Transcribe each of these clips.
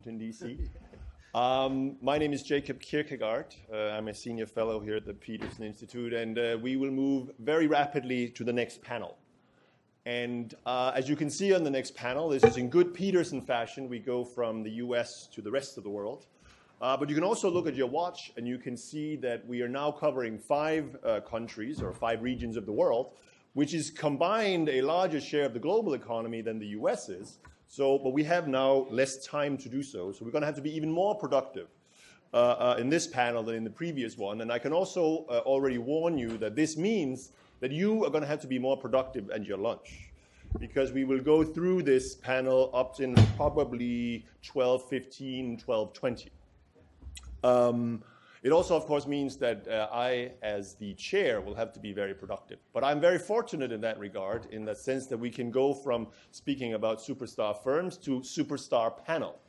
Washington, D.C. Um, my name is Jacob Kirkegaard. Uh, I'm a senior fellow here at the Peterson Institute, and uh, we will move very rapidly to the next panel. And uh, as you can see on the next panel, this is in good Peterson fashion. We go from the US to the rest of the world. Uh, but you can also look at your watch, and you can see that we are now covering five uh, countries or five regions of the world, which is combined a larger share of the global economy than the US is. So, but we have now less time to do so. So we're going to have to be even more productive uh, uh, in this panel than in the previous one. And I can also uh, already warn you that this means that you are going to have to be more productive at your lunch because we will go through this panel up in probably 12, 15, 12, 20. Um, it also, of course, means that uh, I, as the chair, will have to be very productive. But I'm very fortunate in that regard, in the sense that we can go from speaking about superstar firms to superstar panel.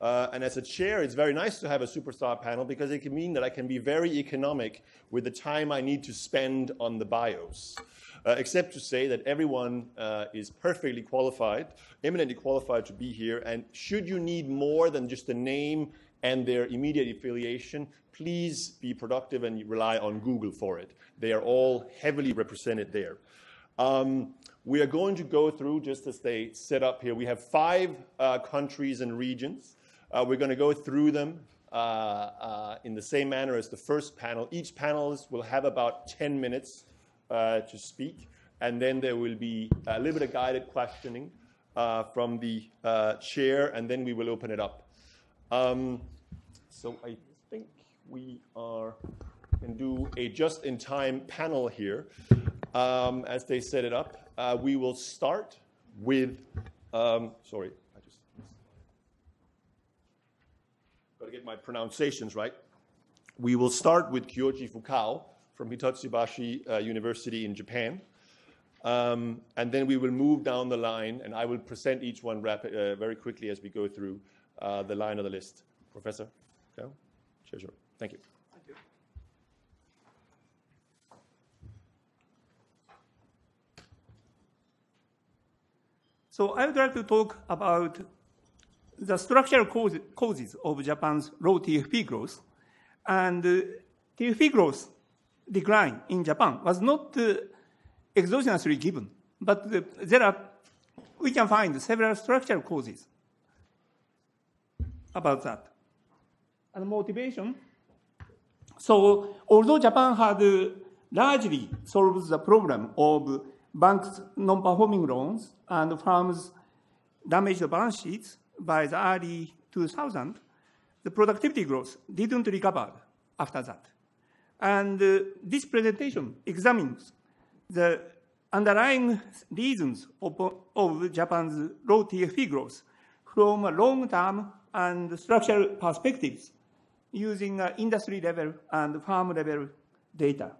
Uh, and as a chair, it's very nice to have a superstar panel because it can mean that I can be very economic with the time I need to spend on the bios. Uh, except to say that everyone uh, is perfectly qualified, eminently qualified to be here. And should you need more than just a name and their immediate affiliation, please be productive and rely on Google for it. They are all heavily represented there. Um, we are going to go through, just as they set up here, we have five uh, countries and regions. Uh, we're going to go through them uh, uh, in the same manner as the first panel. Each panelist will have about 10 minutes uh, to speak, and then there will be a little bit of guided questioning uh, from the chair, and then we will open it up. Um, so I think we are can do a just-in-time panel here. Um, as they set it up, uh, we will start with. Um, sorry, I just got to get my pronunciations right. We will start with Kyoji Fukao from Hitotsubashi uh, University in Japan. Um, and then we will move down the line, and I will present each one rapid, uh, very quickly as we go through uh, the line of the list. Professor. Thank you. Thank you. So I would like to talk about the structural causes of Japan's low TFP growth. And uh, TFP growth decline in Japan was not uh, exogenously given, but uh, there are, we can find several structural causes about that. And motivation. So although Japan had largely solved the problem of banks' non-performing loans and firms' damaged balance sheets by the early 2000s, the productivity growth didn't recover after that. And uh, this presentation examines the underlying reasons of, of Japan's low TFP growth from a long-term and structural perspectives using uh, industry level and farm level data.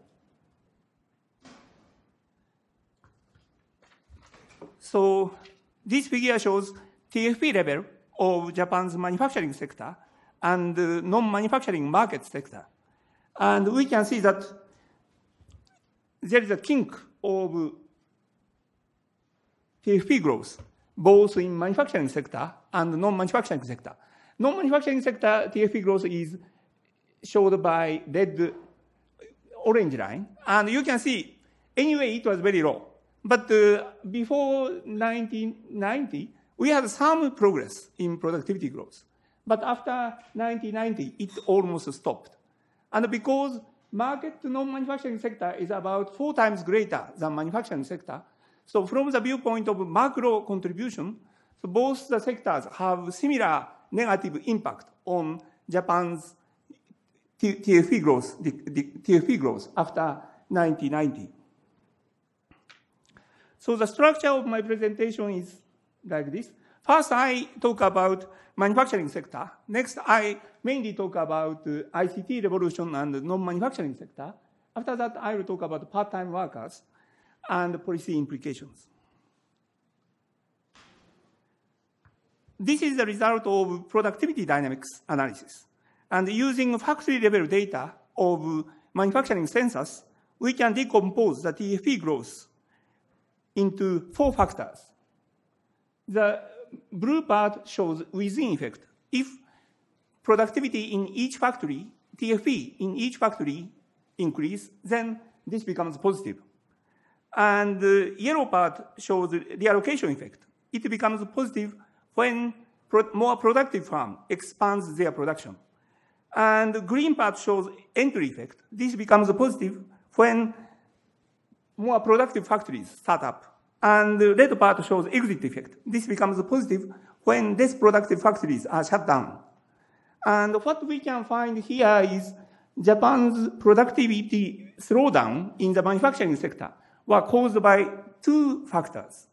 So this figure shows TFP level of Japan's manufacturing sector and uh, non-manufacturing market sector. And we can see that there is a kink of TFP growth, both in manufacturing sector and non-manufacturing sector. Non-manufacturing sector TFP growth is showed by red orange line. And you can see, anyway, it was very low. But uh, before 1990, we had some progress in productivity growth. But after 1990, it almost stopped. And because market to non-manufacturing sector is about four times greater than manufacturing sector, so from the viewpoint of macro contribution, so both the sectors have similar negative impact on Japan's TFP growth, the, growth after 1990. So the structure of my presentation is like this. First, I talk about manufacturing sector. Next, I mainly talk about uh, ICT revolution and non-manufacturing sector. After that, I will talk about part-time workers and policy implications. This is the result of productivity dynamics analysis. And using factory level data of manufacturing census, we can decompose the TFP growth into four factors. The blue part shows within effect If productivity in each factory, TFP in each factory increase, then this becomes positive. And the yellow part shows the reallocation effect. It becomes positive when pro more productive farm expands their production. And the green part shows entry effect. This becomes positive when more productive factories start up. And the red part shows exit effect. This becomes positive when less productive factories are shut down. And what we can find here is Japan's productivity slowdown in the manufacturing sector were caused by two factors.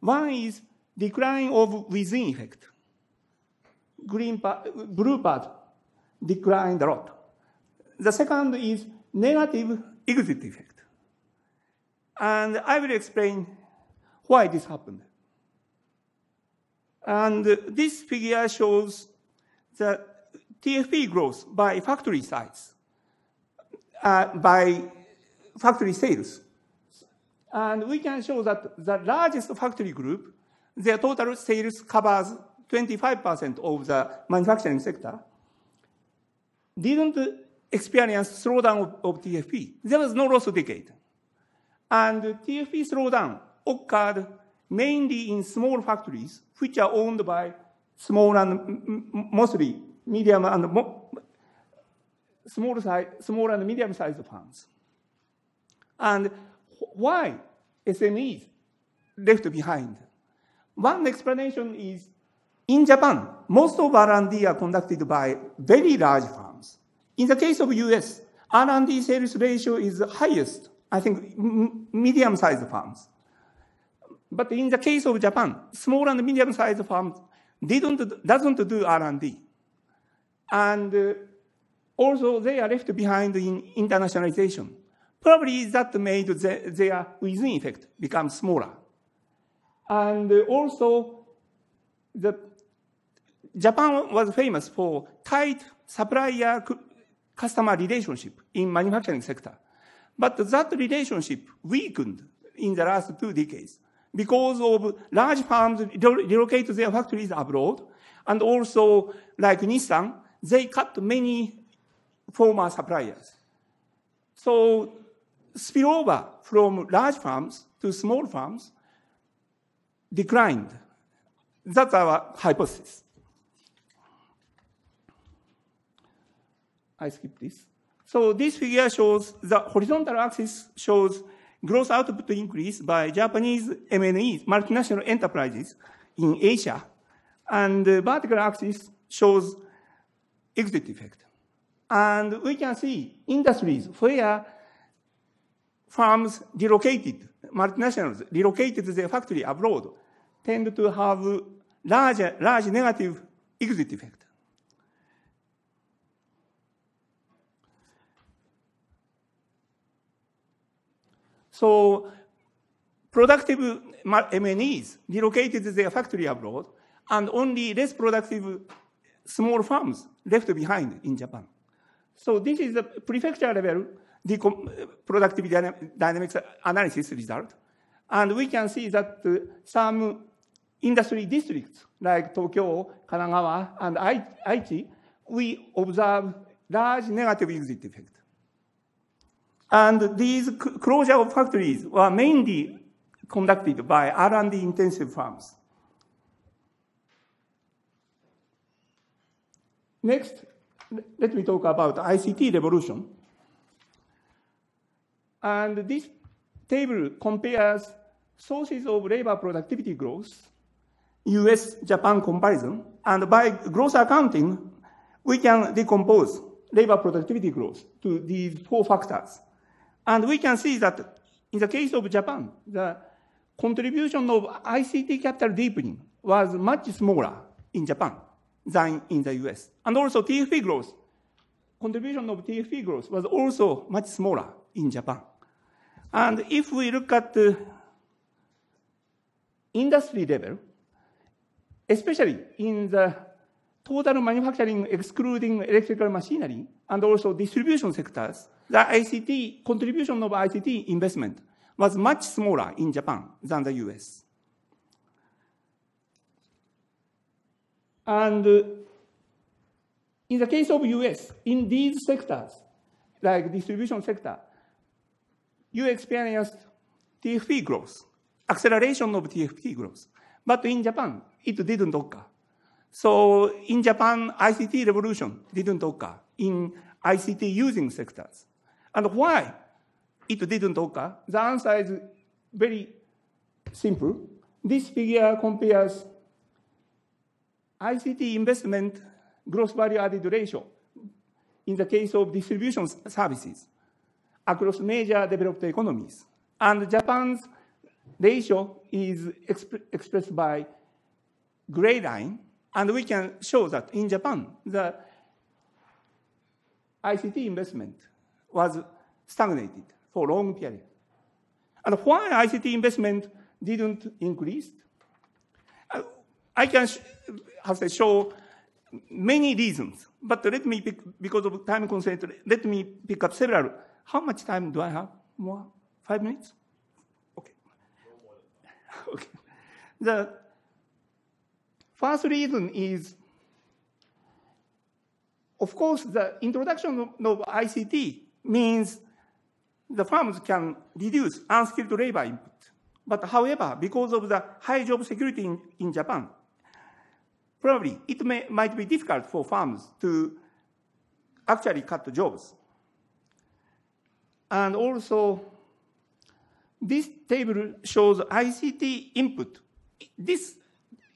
One is decline of within effect. Green blue part declined a lot. The second is negative exit effect. And I will explain why this happened. And this figure shows the TFP growth by factory size, uh, by factory sales. And we can show that the largest factory group, their total sales covers 25% of the manufacturing sector, didn't experience slowdown of, of TFP. There was no loss decade. And TFP slowdown occurred mainly in small factories, which are owned by small and mostly medium and mo small size, small and medium sized firms. And why SMEs left behind? One explanation is in Japan, most of R&D are conducted by very large firms. In the case of US, R&D sales ratio is highest, I think, medium-sized firms. But in the case of Japan, small and medium-sized firms didn't, doesn't do R&D. And uh, also they are left behind in internationalization. Probably that made the, their within effect become smaller. And also the Japan was famous for tight supplier uh, customer relationship in manufacturing sector. But that relationship weakened in the last two decades because of large firms relocate their factories abroad. And also, like Nissan, they cut many former suppliers. So spillover from large firms to small firms declined. That's our hypothesis. I skip this. So this figure shows the horizontal axis shows gross output increase by Japanese MNEs, multinational enterprises in Asia. And the vertical axis shows exit effect. And we can see industries where firms relocated, multinationals relocated their factory abroad, tend to have large, large negative exit effect. So productive MNEs relocated their factory abroad, and only less productive small firms left behind in Japan. So this is the prefecture level productivity dynamics analysis result. And we can see that uh, some industry districts like Tokyo, Kanagawa, and Aichi, we observe large negative exit effect. And these closure of factories were mainly conducted by R&D intensive firms. Next, let me talk about ICT revolution. And this table compares sources of labor productivity growth, US-Japan comparison, and by growth accounting, we can decompose labor productivity growth to these four factors. And we can see that in the case of Japan, the contribution of ICT capital deepening was much smaller in Japan than in the US. And also TFP growth, contribution of TFP growth was also much smaller in Japan. And if we look at the industry level, especially in the total manufacturing excluding electrical machinery and also distribution sectors, the ICT contribution of ICT investment was much smaller in Japan than the US. And uh, In the case of US, in these sectors, like distribution sector, you experienced TFP growth, acceleration of TFP growth. But in Japan, it didn't occur. So in Japan, ICT revolution didn't occur in ICT using sectors. And why it didn't occur? The answer is very simple. This figure compares ICT investment gross value added ratio in the case of distribution services across major developed economies. And Japan's ratio is exp expressed by gray line, and we can show that in Japan, the ICT investment was stagnated for long period. And why ICT investment didn't increase? I can have to show many reasons, but let me pick, because of time constraint, let me pick up several. How much time do I have? More? Five minutes? Okay. Okay. The first reason is, of course, the introduction of ICT means the firms can reduce unskilled labor input. But however, because of the high job security in, in Japan, probably it may, might be difficult for firms to actually cut jobs. And also, this table shows ICT input. This,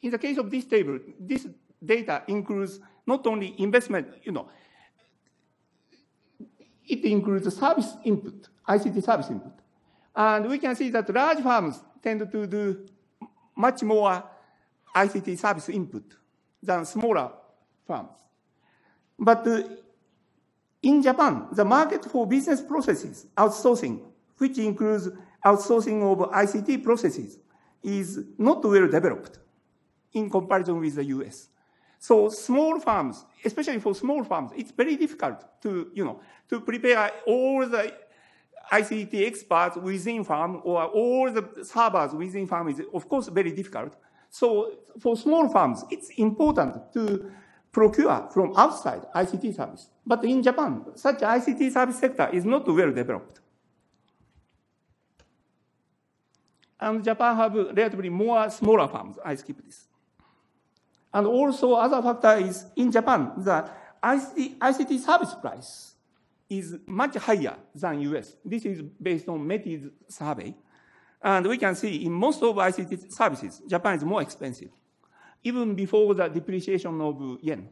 in the case of this table, this data includes not only investment, you know, it includes service input, ICT service input. And we can see that large firms tend to do much more ICT service input than smaller firms. But uh, in Japan, the market for business processes outsourcing, which includes outsourcing of ICT processes, is not well developed in comparison with the US. So small firms, especially for small firms, it's very difficult to, you know, to prepare all the ICT experts within firm or all the servers within firm is, of course, very difficult. So for small firms, it's important to procure from outside ICT service. But in Japan, such ICT service sector is not well developed. And Japan have relatively more smaller firms. I skip this. And also other factor is in Japan, the ICT, ICT service price is much higher than US. This is based on METI's survey. And we can see in most of ICT services, Japan is more expensive, even before the depreciation of yen.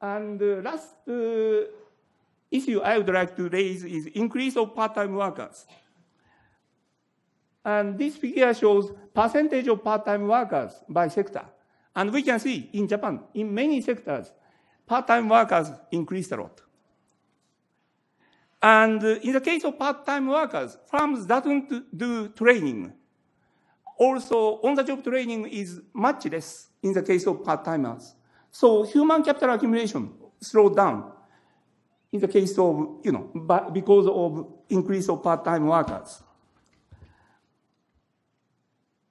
And the last uh, issue I would like to raise is increase of part-time workers. And this figure shows percentage of part-time workers by sector. And we can see in Japan, in many sectors, part-time workers increased a lot. And uh, in the case of part-time workers, firms doesn't do training. Also, on-the-job training is much less in the case of part-timers. So human capital accumulation slowed down in the case of, you know, because of increase of part-time workers.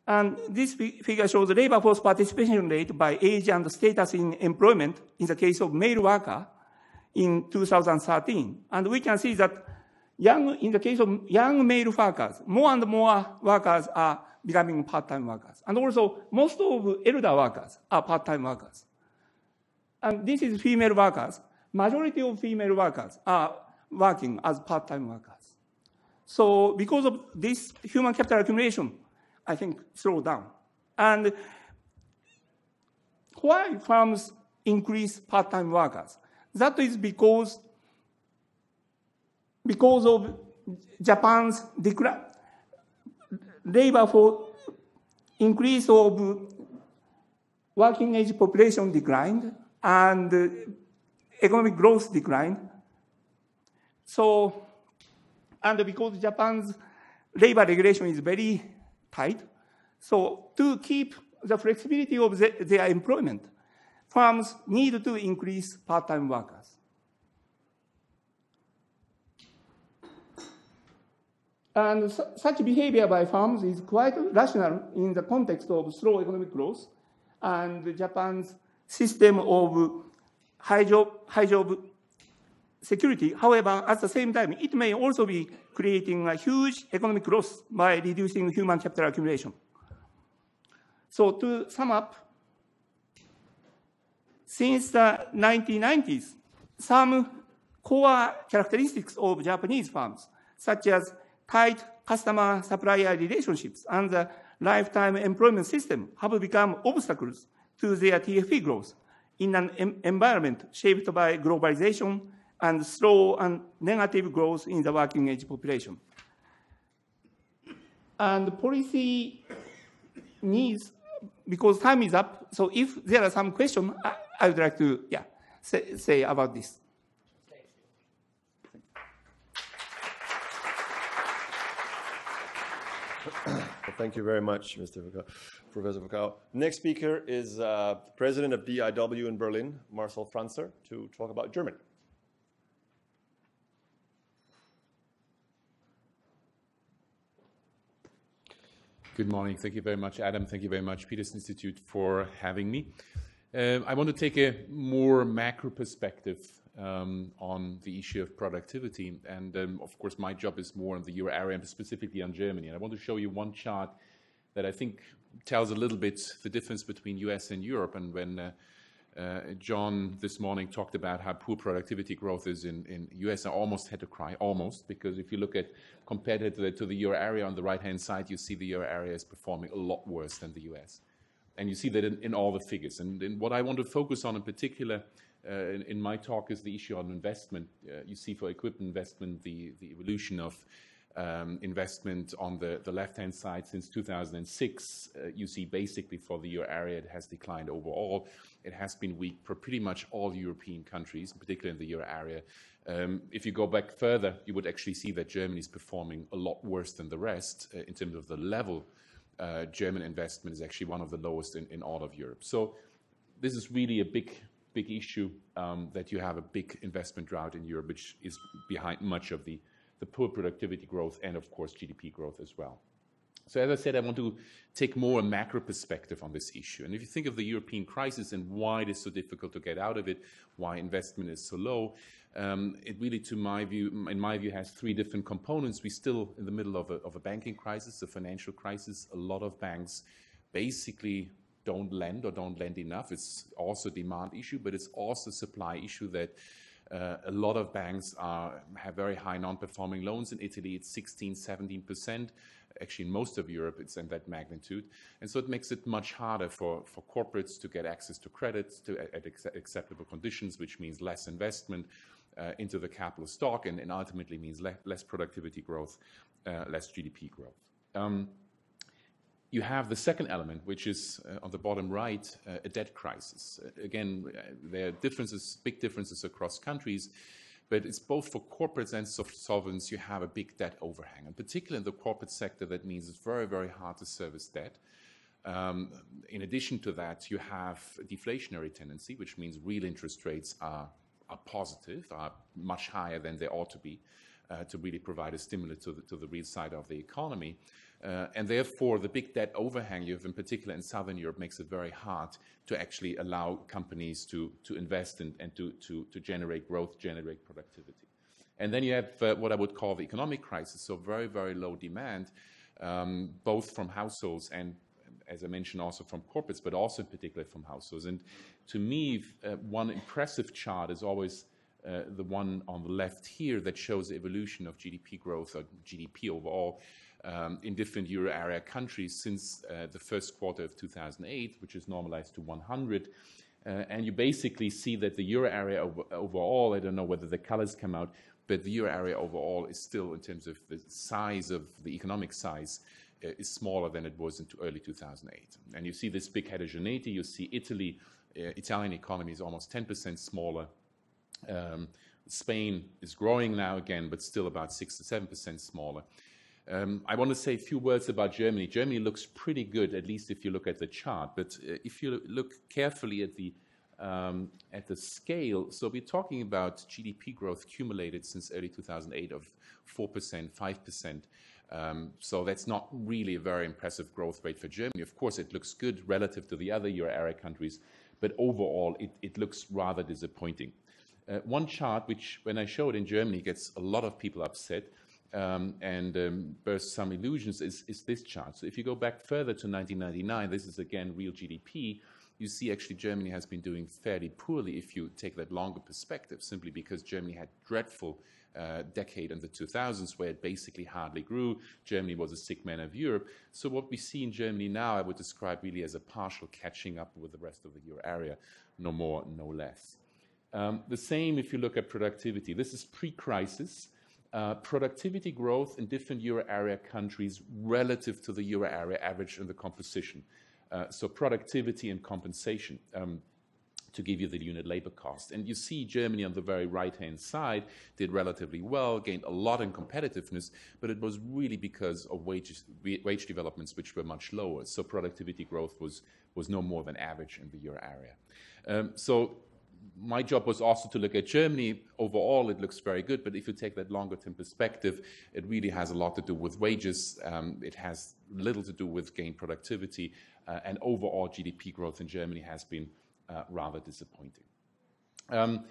And this figure shows labor force participation rate by age and status in employment in the case of male worker in 2013. And we can see that young, in the case of young male workers, more and more workers are becoming part-time workers. And also, most of elder workers are part-time workers. And this is female workers. Majority of female workers are working as part-time workers. So because of this human capital accumulation, I think, slow down. And why firms increase part-time workers? That is because, because of Japan's decline, labor for increase of working age population declined and economic growth declined. So, and because Japan's labor regulation is very tight. So to keep the flexibility of the, their employment, firms need to increase part-time workers. And su such behavior by firms is quite rational in the context of slow economic growth. and Japan's system of high job, high job security. However, at the same time, it may also be creating a huge economic growth by reducing human capital accumulation. So to sum up, since the 1990s, some core characteristics of Japanese firms, such as tight customer-supplier relationships and the lifetime employment system, have become obstacles to their TFP growth in an environment shaped by globalization and slow and negative growth in the working age population. And policy needs, because time is up, so if there are some questions, I, I would like to yeah, say, say about this. Well, thank you very much, Mr. Fukao, Professor Fukao. Next speaker is uh, President of DIW in Berlin, Marcel Fratzscher, to talk about Germany. Good morning. Thank you very much, Adam. Thank you very much, Peters Institute, for having me. Uh, I want to take a more macro perspective um, on the issue of productivity. And um, of course, my job is more on the euro area and specifically on Germany. And I want to show you one chart that I think tells a little bit the difference between US and Europe. And when uh, uh, John this morning talked about how poor productivity growth is in, in US. I almost had to cry, almost, because if you look at compared to the, to the euro area on the right-hand side, you see the euro area is performing a lot worse than the US. And you see that in, in all the figures. And, and, what I want to focus on in particular uh, in, in, my talk is the issue on investment. Uh, you see for equipment investment the, the evolution of um, investment on the, the left-hand side since 2006. Uh, you see basically for the euro area it has declined overall. It has been weak for pretty much all European countries, particularly in the euro area. Um, if you go back further, you would actually see that Germany is performing a lot worse than the rest uh, in terms of the level. Uh, German investment is actually one of the lowest in, in all of Europe. So this is really a big, big issue um, that you have a big investment drought in Europe, which is behind much of the the poor productivity growth, and of course, GDP growth as well. So as I said, I want to take more a macro perspective on this issue. And if you think of the European crisis and why it is so difficult to get out of it, why investment is so low, um, it really, to my view, in my view, has three different components. We're still in the middle of a, of a banking crisis, a financial crisis. A lot of banks basically don't lend or don't lend enough. It's also a demand issue, but it's also supply issue that uh, a lot of banks are, have very high non-performing loans. In Italy, it's 16, 17%. Actually, in most of Europe, it's in that magnitude. And so it makes it much harder for, for corporates to get access to credits to, at, at acceptable conditions, which means less investment uh, into the capital stock and, and ultimately means le less productivity growth, uh, less GDP growth. Um, you have the second element, which is uh, on the bottom right, uh, a debt crisis. Uh, again, uh, there are differences, big differences across countries, but it's both for corporates and sovereigns, you have a big debt overhang. And particularly in the corporate sector, that means it's very, very hard to service debt. Um, in addition to that, you have a deflationary tendency, which means real interest rates are, are positive, are much higher than they ought to be, uh, to really provide a stimulus to the, to the real side of the economy. Uh, and therefore, the big debt overhang you have, in particular in Southern Europe, makes it very hard to actually allow companies to, to invest and, and to, to, to generate growth, generate productivity. And then you have uh, what I would call the economic crisis, so very, very low demand, um, both from households and, as I mentioned, also from corporates, but also in particular from households. And to me, uh, one impressive chart is always uh, the one on the left here that shows the evolution of GDP growth or GDP overall um, in different euro area countries since uh, the first quarter of 2008, which is normalized to 100. Uh, and you basically see that the euro area over, overall, I don't know whether the colors come out, but the euro area overall is still, in terms of the size of the economic size, is smaller than it was in early 2008. And you see this big heterogeneity. You see Italy, uh, Italian economy is almost 10% smaller. Um, Spain is growing now again, but still about 6 to 7% smaller. Um, I want to say a few words about Germany. Germany looks pretty good, at least if you look at the chart. But uh, if you look carefully at the um, at the scale, so we're talking about GDP growth accumulated since early 2008 of 4%, 5%. Um, so that's not really a very impressive growth rate for Germany. Of course, it looks good relative to the other euro area countries, but overall, it looks rather disappointing. Uh, one chart, which when I show it in Germany, gets a lot of people upset, um, and um, bursts some illusions, is this chart. So if you go back further to 1999, this is again real GDP, you see actually Germany has been doing fairly poorly if you take that longer perspective, simply because Germany had dreadful Uh, decade in the 2000s, where it basically hardly grew. Germany was a sick man of Europe. So what we see in Germany now, I would describe really as a partial catching up with the rest of the euro area, no more, no less. Um, the same if you look at productivity. This is pre-crisis. Uh, productivity growth in different euro area countries relative to the euro area average in the composition. Uh, so productivity and compensation, um, to give you the unit labor cost. And you see Germany on the very right-hand side did relatively well, gained a lot in competitiveness, but it was really because of wages, wage developments, which were much lower. So productivity growth was was no more than average in the euro area. Um, so my job was also to look at Germany. Overall, it looks very good, but if you take that longer-term perspective, it really has a lot to do with wages. Um, it has little to do with gain productivity, uh, and overall GDP growth in Germany has been Uh, rather disappointing. Um,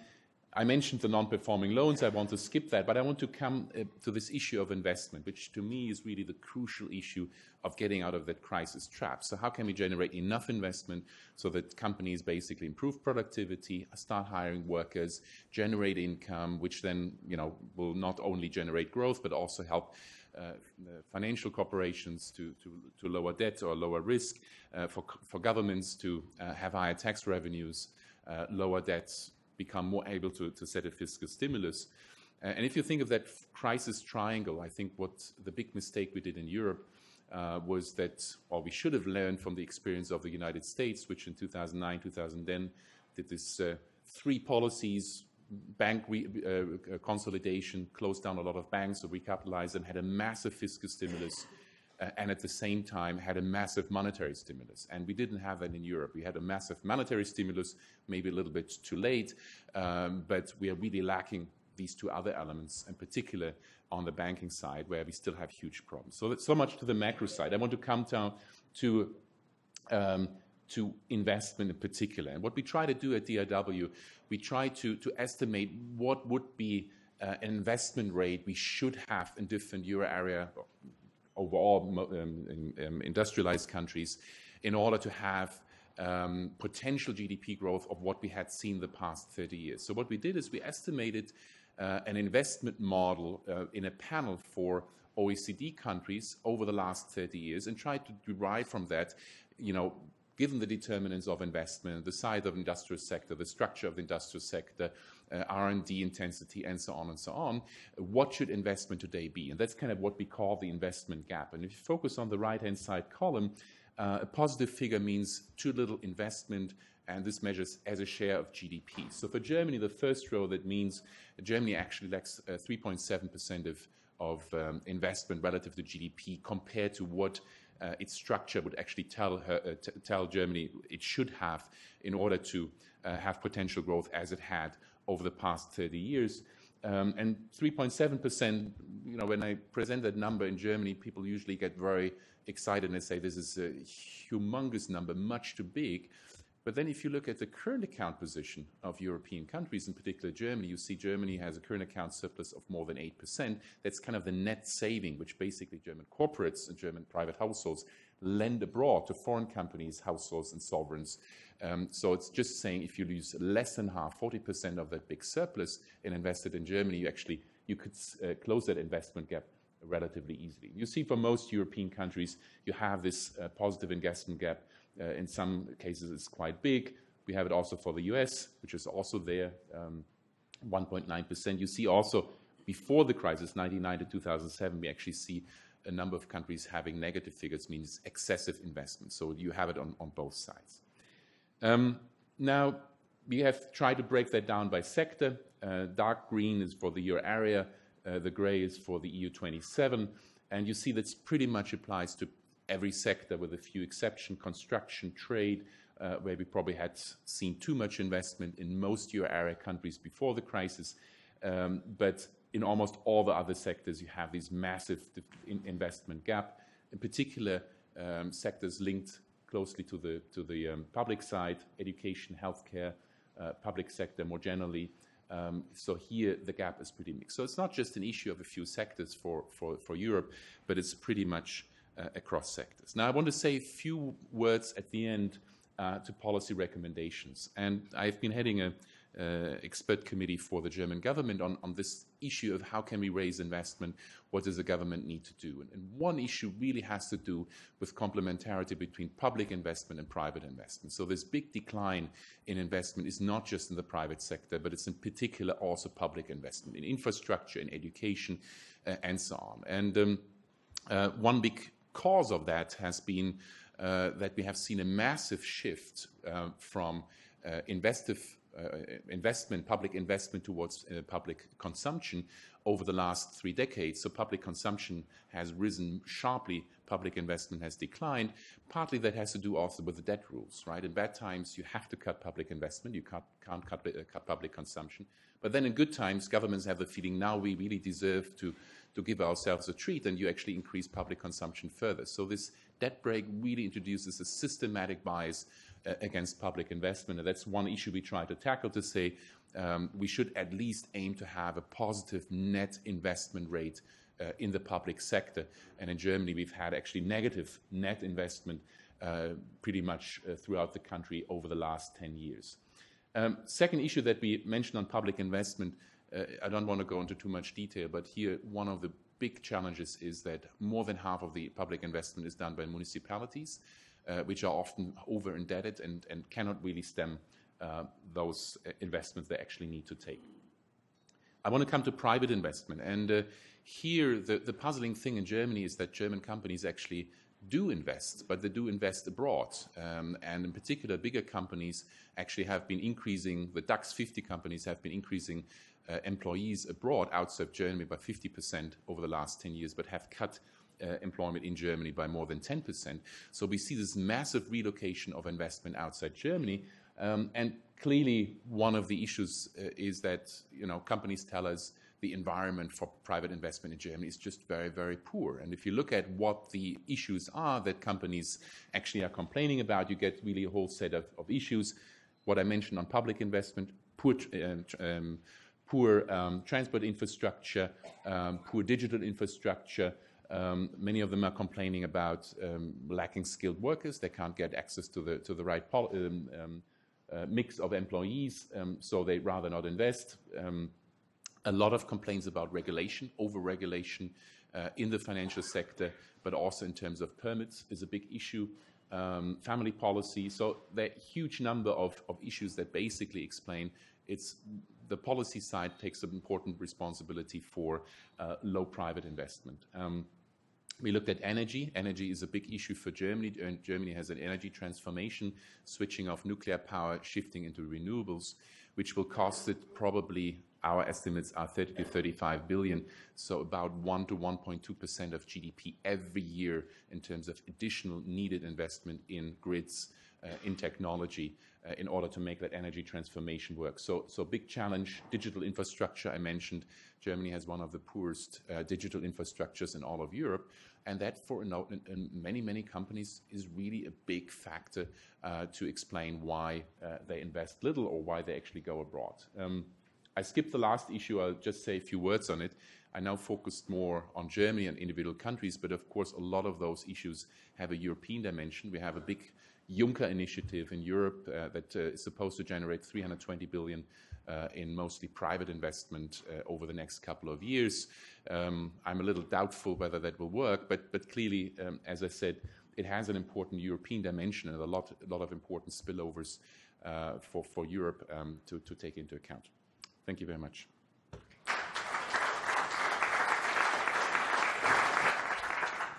I mentioned the non-performing loans. I want to skip that, but I want to come uh, to this issue of investment, which to me is really the crucial issue of getting out of that crisis trap. So how can we generate enough investment so that companies basically improve productivity, start hiring workers, generate income, which then, you know, will not only generate growth, but also help Uh, uh, financial corporations to to lower debt or lower risk, uh, for for governments to have higher tax revenues, lower debts, become more able to set a fiscal stimulus. And if you think of that crisis triangle, I think what the big mistake we did in Europe was that, or we should have learned from the experience of the United States, which in 2009, 2010, did this three policies: bank uh, uh, consolidation, closed down a lot of banks, or recapitalized them, had a massive fiscal stimulus, uh, and at the same time had a massive monetary stimulus. And we didn't have that in Europe. We had a massive monetary stimulus, maybe a little bit too late, um, but we are really lacking these two other elements, in particular on the banking side, where we still have huge problems. So so much to the macro side. I want to come down to um, investment in particular. And what we try to do at DIW, we try to estimate what would be uh, an investment rate we should have in different euro area, overall, um, um, industrialized countries, in order to have um, potential GDP growth of what we had seen the past 30 years. So what we did is we estimated uh, an investment model uh, in a panel for OECD countries over the last 30 years and tried to derive from that, you know, given the determinants of investment, the size of industrial sector, the structure of the industrial sector, uh, R&D intensity, and so on and so on, what should investment today be? And that's kind of what we call the investment gap. And if you focus on the right-hand side column, uh, a positive figure means too little investment, and this measures as a share of GDP. So for Germany, the first row, that means Germany actually lacks uh, 3.7% of um, investment relative to GDP, compared to what Uh, its structure would actually tell uh, tell Germany it should have in order to uh, have potential growth as it had over the past 30 years. Um, and 3.7%, you know, when I present that number in Germany, people usually get very excited and say, "This is a humongous number, much too big." But then if you look at the current account position of European countries, in particular Germany, you see Germany has a current account surplus of more than 8%. That's kind of the net saving, which basically German corporates and German private households lend abroad to foreign companies, households, and sovereigns. Um, so it's just saying if you lose less than half, 40% of that big surplus and invested in Germany, you actually you could uh, close that investment gap relatively easily. You see, for most European countries, you have this uh, positive investment gap. Uh, in some cases, it's quite big. We have it also for the U.S., which is also there, um, 1.9%. You see also before the crisis, 1999 to 2007, we actually see a number of countries having negative figures, means excessive investment. So you have it on on both sides. Um, now, we have tried to break that down by sector. Uh, dark green is for the euro area, uh, the gray is for the EU27, and you see this pretty much applies to every sector, with a few exception: construction, trade, where we probably had seen too much investment in most euro area countries before the crisis. But in almost all the other sectors, you have this massive investment gap, in particular, um, sectors linked closely to the, to the um, public side, education, healthcare, uh, public sector more generally. Um, so here the gap is pretty mixed. So it's not just an issue of a few sectors for, for, for Europe, but it's pretty much uh, across sectors. Now I want to say a few words at the end uh, to policy recommendations. And I've been heading a, uh, expert committee for the German government on, on this issue of how can we raise investment, what does the government need to do. And, and, one issue really has to do with complementarity between public investment and private investment. So this big decline in investment is not just in the private sector, but it's in particular also public investment in infrastructure, in education, uh, and so on. And um, uh, one big cause of that has been uh, that we have seen a massive shift uh, from uh, uh, investment, public investment towards uh, public consumption over the last three decades. So public consumption has risen sharply, public investment has declined. Partly that has to do also with the debt rules, right? In bad times, you have to cut public investment, you can't, can't cut, uh, cut public consumption. But then in good times, governments have the feeling now we really deserve to, to give ourselves a treat, and you actually increase public consumption further. So this debt brake really introduces a systematic bias uh, against public investment. And that's one issue we try to tackle to say um, we should at least aim to have a positive net investment rate uh, in the public sector. And in Germany, we've had actually negative net investment uh, pretty much uh, throughout the country over the last 10 years. Um, second issue that we mentioned on public investment, I don't want to go into too much detail, but here one of the big challenges is that more than half of the public investment is done by municipalities uh, which are often over indebted and, and cannot really stem uh, those uh, investments they actually need to take. I want to come to private investment. And uh, here, the, the puzzling thing in Germany is that German companies actually do invest, but they do invest abroad. Um, and in particular, bigger companies actually have been increasing, the DAX 50 companies have been increasing uh, employees abroad outside Germany by 50% over the last 10 years, but have cut uh, employment in Germany by more than 10%. So we see this massive relocation of investment outside Germany. Um, and clearly, one of the issues uh, is that you know companies tell us the environment for private investment in Germany is just very, very poor. And if you look at what the issues are that companies actually are complaining about, you get really a whole set of, of issues. What I mentioned on public investment, poor, uh, um, poor um, transport infrastructure, um, poor digital infrastructure, um, many of them are complaining about um, lacking skilled workers. They can't get access to the, to the right um, um, uh, mix of employees, so they rather not invest. A lot of complaints about regulation, over-regulation uh, in the financial sector, but also in terms of permits is a big issue. family policy. So there are a huge number of, of issues that basically explain it's the policy side takes an important responsibility for uh, low private investment. Um, we looked at energy. Energy is a big issue for Germany. Germany has an energy transformation, switching off nuclear power, shifting into renewables, which will cost it probably, our estimates are 30 to 35 billion, so about 1 to 1.2% of GDP every year in terms of additional needed investment in grids, in technology uh, in order to make that energy transformation work. So, so big challenge, digital infrastructure I mentioned. Germany has one of the poorest uh, digital infrastructures in all of Europe. And that for many, many companies is really a big factor uh, to explain why uh, they invest little or why they actually go abroad. Um, I skipped the last issue. I'll just say a few words on it. I now focused more on Germany and individual countries, but of course, a lot of those issues have a European dimension. We have a big Juncker initiative in Europe uh, that uh, is supposed to generate 320 billion uh, in mostly private investment uh, over the next couple of years. Um, I'm a little doubtful whether that will work, but, but clearly, um, as I said, it has an important European dimension and a lot, a lot of important spillovers uh, for, for Europe um, to, to take into account. Thank you very much.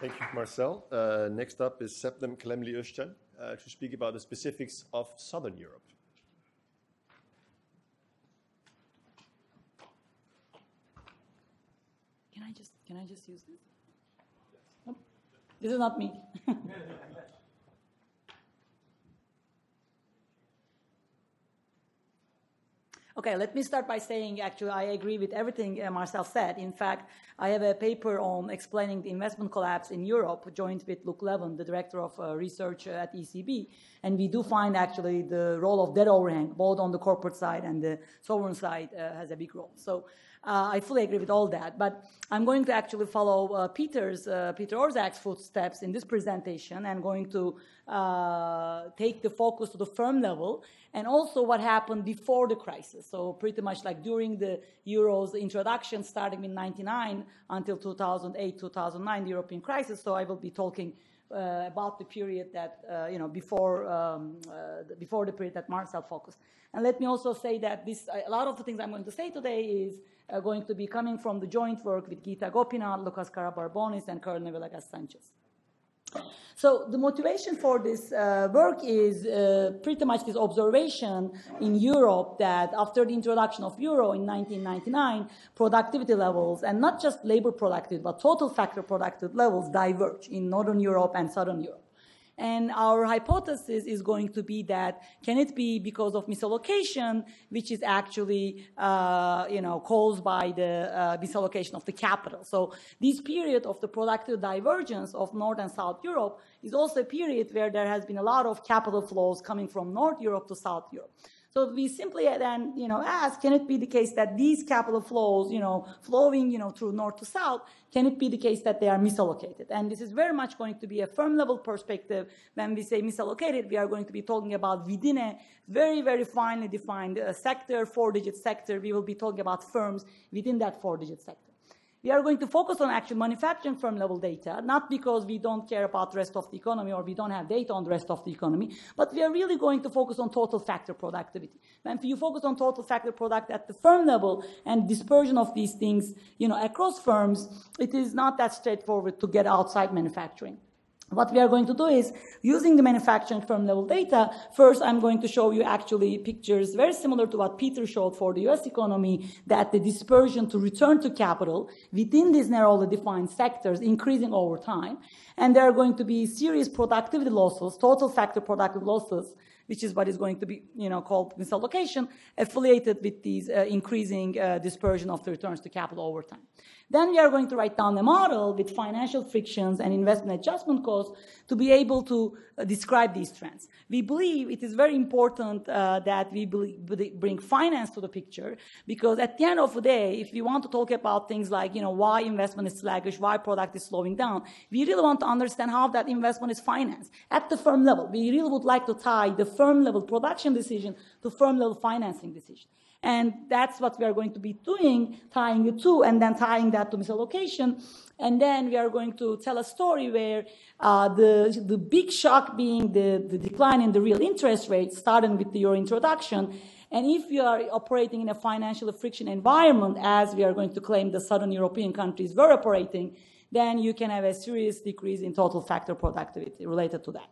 Thank you, Marcel. Uh, next up is Sebnem Kalemli Özcan uh, to speak about the specifics of Southern Europe. Can I just can I just use this? Nope. This is not me. Okay, let me start by saying actually I agree with everything uh, Marcel said. In fact, I have a paper on explaining the investment collapse in Europe, joined with Luc Laeven, the director of uh, research at ECB. And we do find actually the role of debt overhang, both on the corporate side and the sovereign side, uh, has a big role. So uh, I fully agree with all that, but I'm going to actually follow uh, Peter's, uh, Peter Orszag's footsteps in this presentation and going to uh, take the focus to the firm level and also what happened before the crisis. So pretty much like during the Euro's introduction, starting in 99 until 2008, 2009, the European crisis. So I will be talking uh, about the period that uh, you know before um, uh, before the period that Marcel focused. And let me also say that this a lot of the things I'm going to say today is uh, going to be coming from the joint work with Gita Gopinath, Loukas Karabarbounis, and Carolina Villegas Sanchez. So the motivation for this uh, work is uh, pretty much this observation in Europe that after the introduction of euro in 1999, productivity levels, and not just labor productivity, but total factor productivity levels diverge in Northern Europe and Southern Europe. And our hypothesis is going to be that can it be because of misallocation, which is actually, uh, you know, caused by the uh, misallocation of the capital. So this period of the productive divergence of North and South Europe is also a period where there has been a lot of capital flows coming from North Europe to South Europe. So we simply then, you know, ask, can it be the case that these capital flows, you know, flowing, you know, through north to south, can it be the case that they are misallocated? And this is very much going to be a firm level perspective. When we say misallocated, we are going to be talking about within a very, very finely defined uh, sector, four digit sector. We will be talking about firms within that four digit sector. We are going to focus on actual manufacturing firm level data, not because we don't care about the rest of the economy or we don't have data on the rest of the economy, but we are really going to focus on total factor productivity. When you focus on total factor product at the firm level and dispersion of these things, you know, across firms, it is not that straightforward to get outside manufacturing. What we are going to do is, using the manufacturing firm level data, first I'm going to show you actually pictures very similar to what Peter showed for the US economy, that the dispersion to return to capital within these narrowly defined sectors increasing over time. And there are going to be serious productivity losses, total factor productive losses, which is what is going to be, you know, called misallocation, affiliated with these uh, increasing uh, dispersion of the returns to capital over time. Then we are going to write down a model with financial frictions and investment adjustment costs to be able to uh, describe these trends. We believe it is very important uh, that we bring finance to the picture because at the end of the day, if we want to talk about things like, you know, why investment is sluggish, why product is slowing down, we really want to understand how that investment is financed at the firm level. We really would like to tie the firm level production decision to firm level financing decision. And that's what we are going to be doing, tying you to, and then tying that to misallocation. And then we are going to tell a story where uh, the, the big shock being the, the decline in the real interest rate, starting with your introduction. And if you are operating in a financial friction environment, as we are going to claim the southern European countries were operating, then you can have a serious decrease in total factor productivity related to that.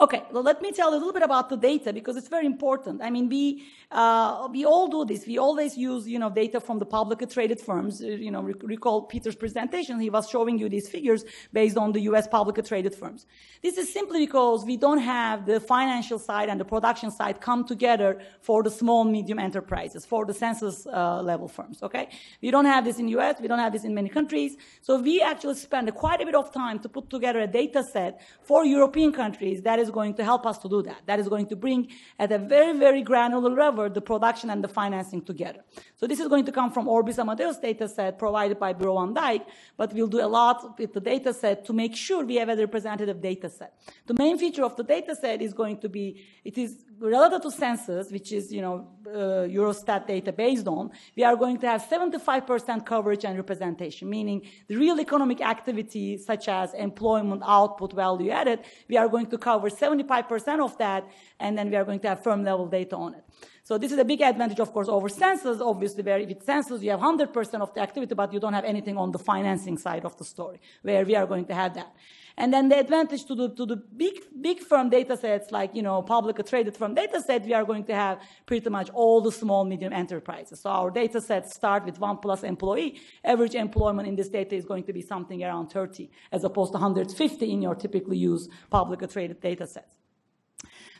Okay, well, let me tell a little bit about the data because it's very important. I mean, we uh, we all do this. We always use you know data from the publicly traded firms. Uh, you know, recall Peter's presentation; he was showing you these figures based on the U.S. publicly traded firms. This is simply because we don't have the financial side and the production side come together for the small medium enterprises, for the census uh, level firms. Okay, we don't have this in U.S. We don't have this in many countries. So we actually spend quite a bit of time to put together a data set for European countries that is is going to help us to do that. That is going to bring at a very, very granular level the production and the financing together. So this is going to come from Orbis Amadeus data set provided by Bureau van Dijk, but we'll do a lot with the data set to make sure we have a representative data set. The main feature of the data set is going to be, it is relative to census, which is, you know, uh, Eurostat data based on, we are going to have 75% coverage and representation, meaning the real economic activity, such as employment, output, value added, we are going to cover 75% of that, and then we are going to have firm level data on it. So this is a big advantage, of course, over census, obviously, where if it's census, you have 100% of the activity, but you don't have anything on the financing side of the story, where we are going to have that. And then the advantage to the, to the big, big firm data sets, like, you know, public traded firm data set, we are going to have pretty much all the small, medium enterprises. So our data sets start with one plus employee. Average employment in this data is going to be something around 30, as opposed to 150 in your typically used public traded data sets.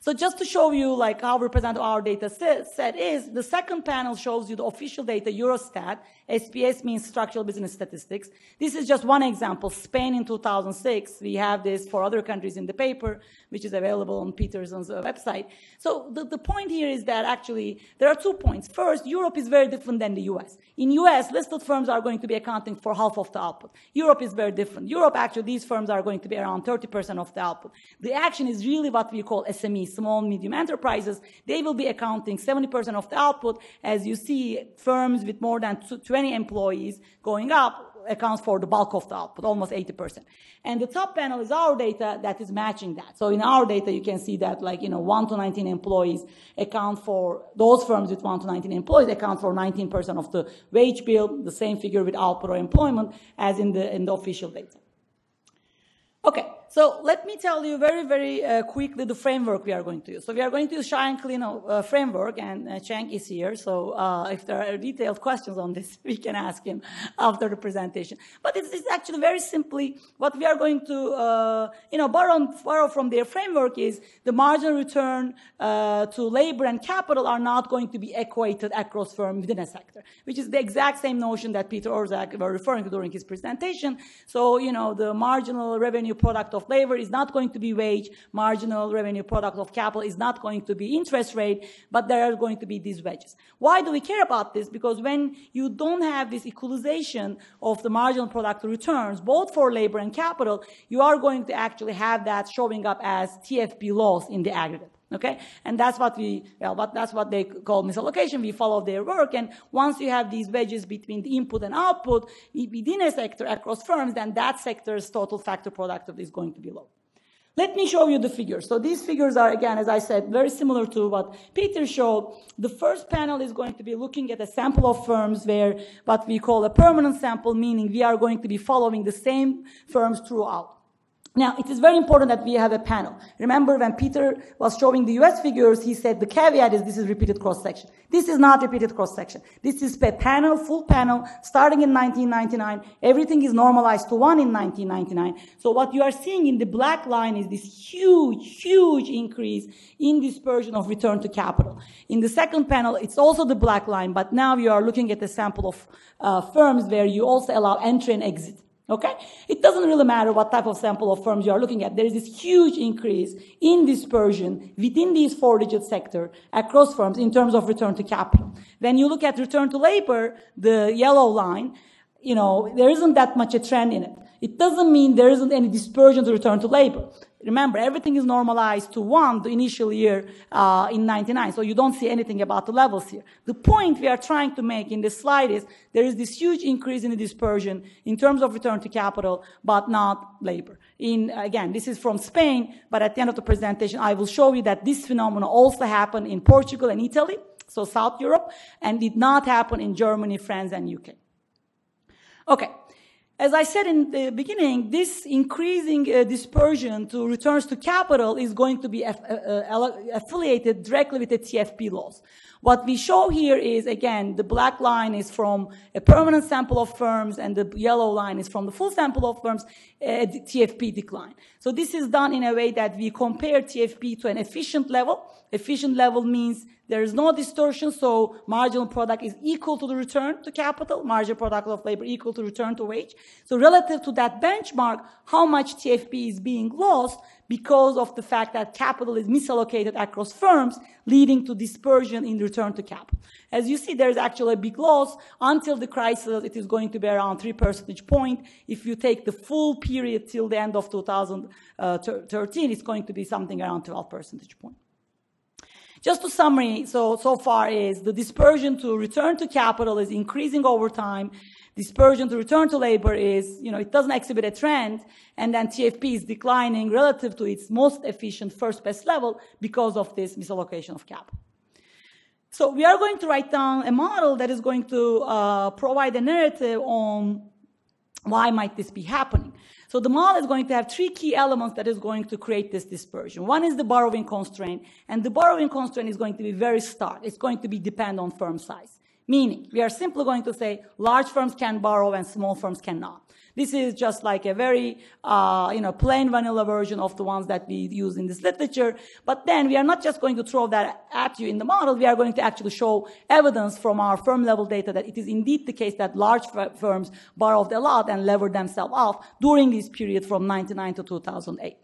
So just to show you like how representative our data set is, the second panel shows you the official data, Eurostat. SBS means structural business statistics. This is just one example. Spain in 2006. We have this for other countries in the paper, which is available on Peterson's uh, website. So the, the point here is that actually there are two points. First, Europe is very different than the US. In US, listed firms are going to be accounting for half of the output. Europe is very different. Europe, actually, these firms are going to be around 30% of the output. The action is really what we call SME, small, medium enterprises. They will be accounting 70% of the output. As you see, firms with more than 20 employees going up accounts for the bulk of the output, almost 80%. And the top panel is our data that is matching that. So in our data, you can see that like, you know, 1 to 19 employees account for, those firms with 1 to 19 employees account for 19% of the wage bill, the same figure with output or employment as in the, in the official data. Okay, so let me tell you very, very uh, quickly the framework we are going to use. So we are going to use Hsieh Klenow uh, framework, and uh, Chang is here. So uh, if there are detailed questions on this, we can ask him after the presentation. But it's, it's actually very simply what we are going to, uh, you know, borrow, borrow from their framework is the marginal return uh, to labor and capital are not going to be equated across firms within a sector, which is the exact same notion that Peter Orszag was referring to during his presentation. So, you know, the marginal revenue product of labor is not going to be wage, marginal revenue product of capital is not going to be interest rate, but there are going to be these wedges. Why do we care about this? Because when you don't have this equalization of the marginal product returns, both for labor and capital, you are going to actually have that showing up as TFP loss in the aggregate. Okay? And that's what we, well, but that's what they call misallocation. We follow their work. And once you have these wedges between the input and output within a sector across firms, then that sector's total factor productivity is going to be low. Let me show you the figures. So these figures are, again, as I said, very similar to what Peter showed. The first panel is going to be looking at a sample of firms where what we call a permanent sample, meaning we are going to be following the same firms throughout. Now, it is very important that we have a panel. Remember when Peter was showing the US figures, he said the caveat is this is repeated cross-section. This is not repeated cross-section. This is a panel, full panel, starting in 1999. Everything is normalized to one in 1999. So what you are seeing in the black line is this huge, huge increase in dispersion of return to capital. In the second panel, it's also the black line, but now you are looking at a sample of uh, firms where you also allow entry and exit. Okay? It doesn't really matter what type of sample of firms you are looking at. There is this huge increase in dispersion within these four digit sector across firms in terms of return to capital. When you look at return to labor, the yellow line, you know, there isn't that much a trend in it. It doesn't mean there isn't any dispersion to return to labor. Remember, everything is normalized to one the initial year uh, in 99, so you don't see anything about the levels here. The point we are trying to make in this slide is there is this huge increase in the dispersion in terms of return to capital, but not labor. In again, this is from Spain, but at the end of the presentation, I will show you that this phenomenon also happened in Portugal and Italy, so South Europe, and did not happen in Germany, France, and UK. Okay. As I said in the beginning, this increasing uh, dispersion to returns to capital is going to be aff- uh, uh affiliated directly with the TFP loss. What we show here is, again, the black line is from a permanent sample of firms and the yellow line is from the full sample of firms, uh, TFP decline. So this is done in a way that we compare TFP to an efficient level. Efficient level means there is no distortion, so marginal product is equal to the return to capital, marginal product of labor equal to return to wage. So relative to that benchmark, how much TFP is being lost because of the fact that capital is misallocated across firms, leading to dispersion in return to capital. As you see, there is actually a big loss. Until the crisis, it is going to be around three percentage point. If you take the full period till the end of 2013, it's going to be something around 12 percentage point. Just to summary, so, so far is the dispersion to return to capital is increasing over time. Dispersion to return to labor is, you know, it doesn't exhibit a trend. And then TFP is declining relative to its most efficient first best level because of this misallocation of capital. So we are going to write down a model that is going to uh, provide a narrative on why might this be happening. So the model is going to have three key elements that is going to create this dispersion. One is the borrowing constraint, and the borrowing constraint is going to be very stark. It's going to be depend on firm size. Meaning, we are simply going to say large firms can borrow and small firms cannot. This is just like a very, uh, you know, plain vanilla version of the ones that we use in this literature. But then we are not just going to throw that at you in the model. We are going to actually show evidence from our firm level data that it is indeed the case that large firms borrowed a lot and levered themselves off during this period from 99 to 2008.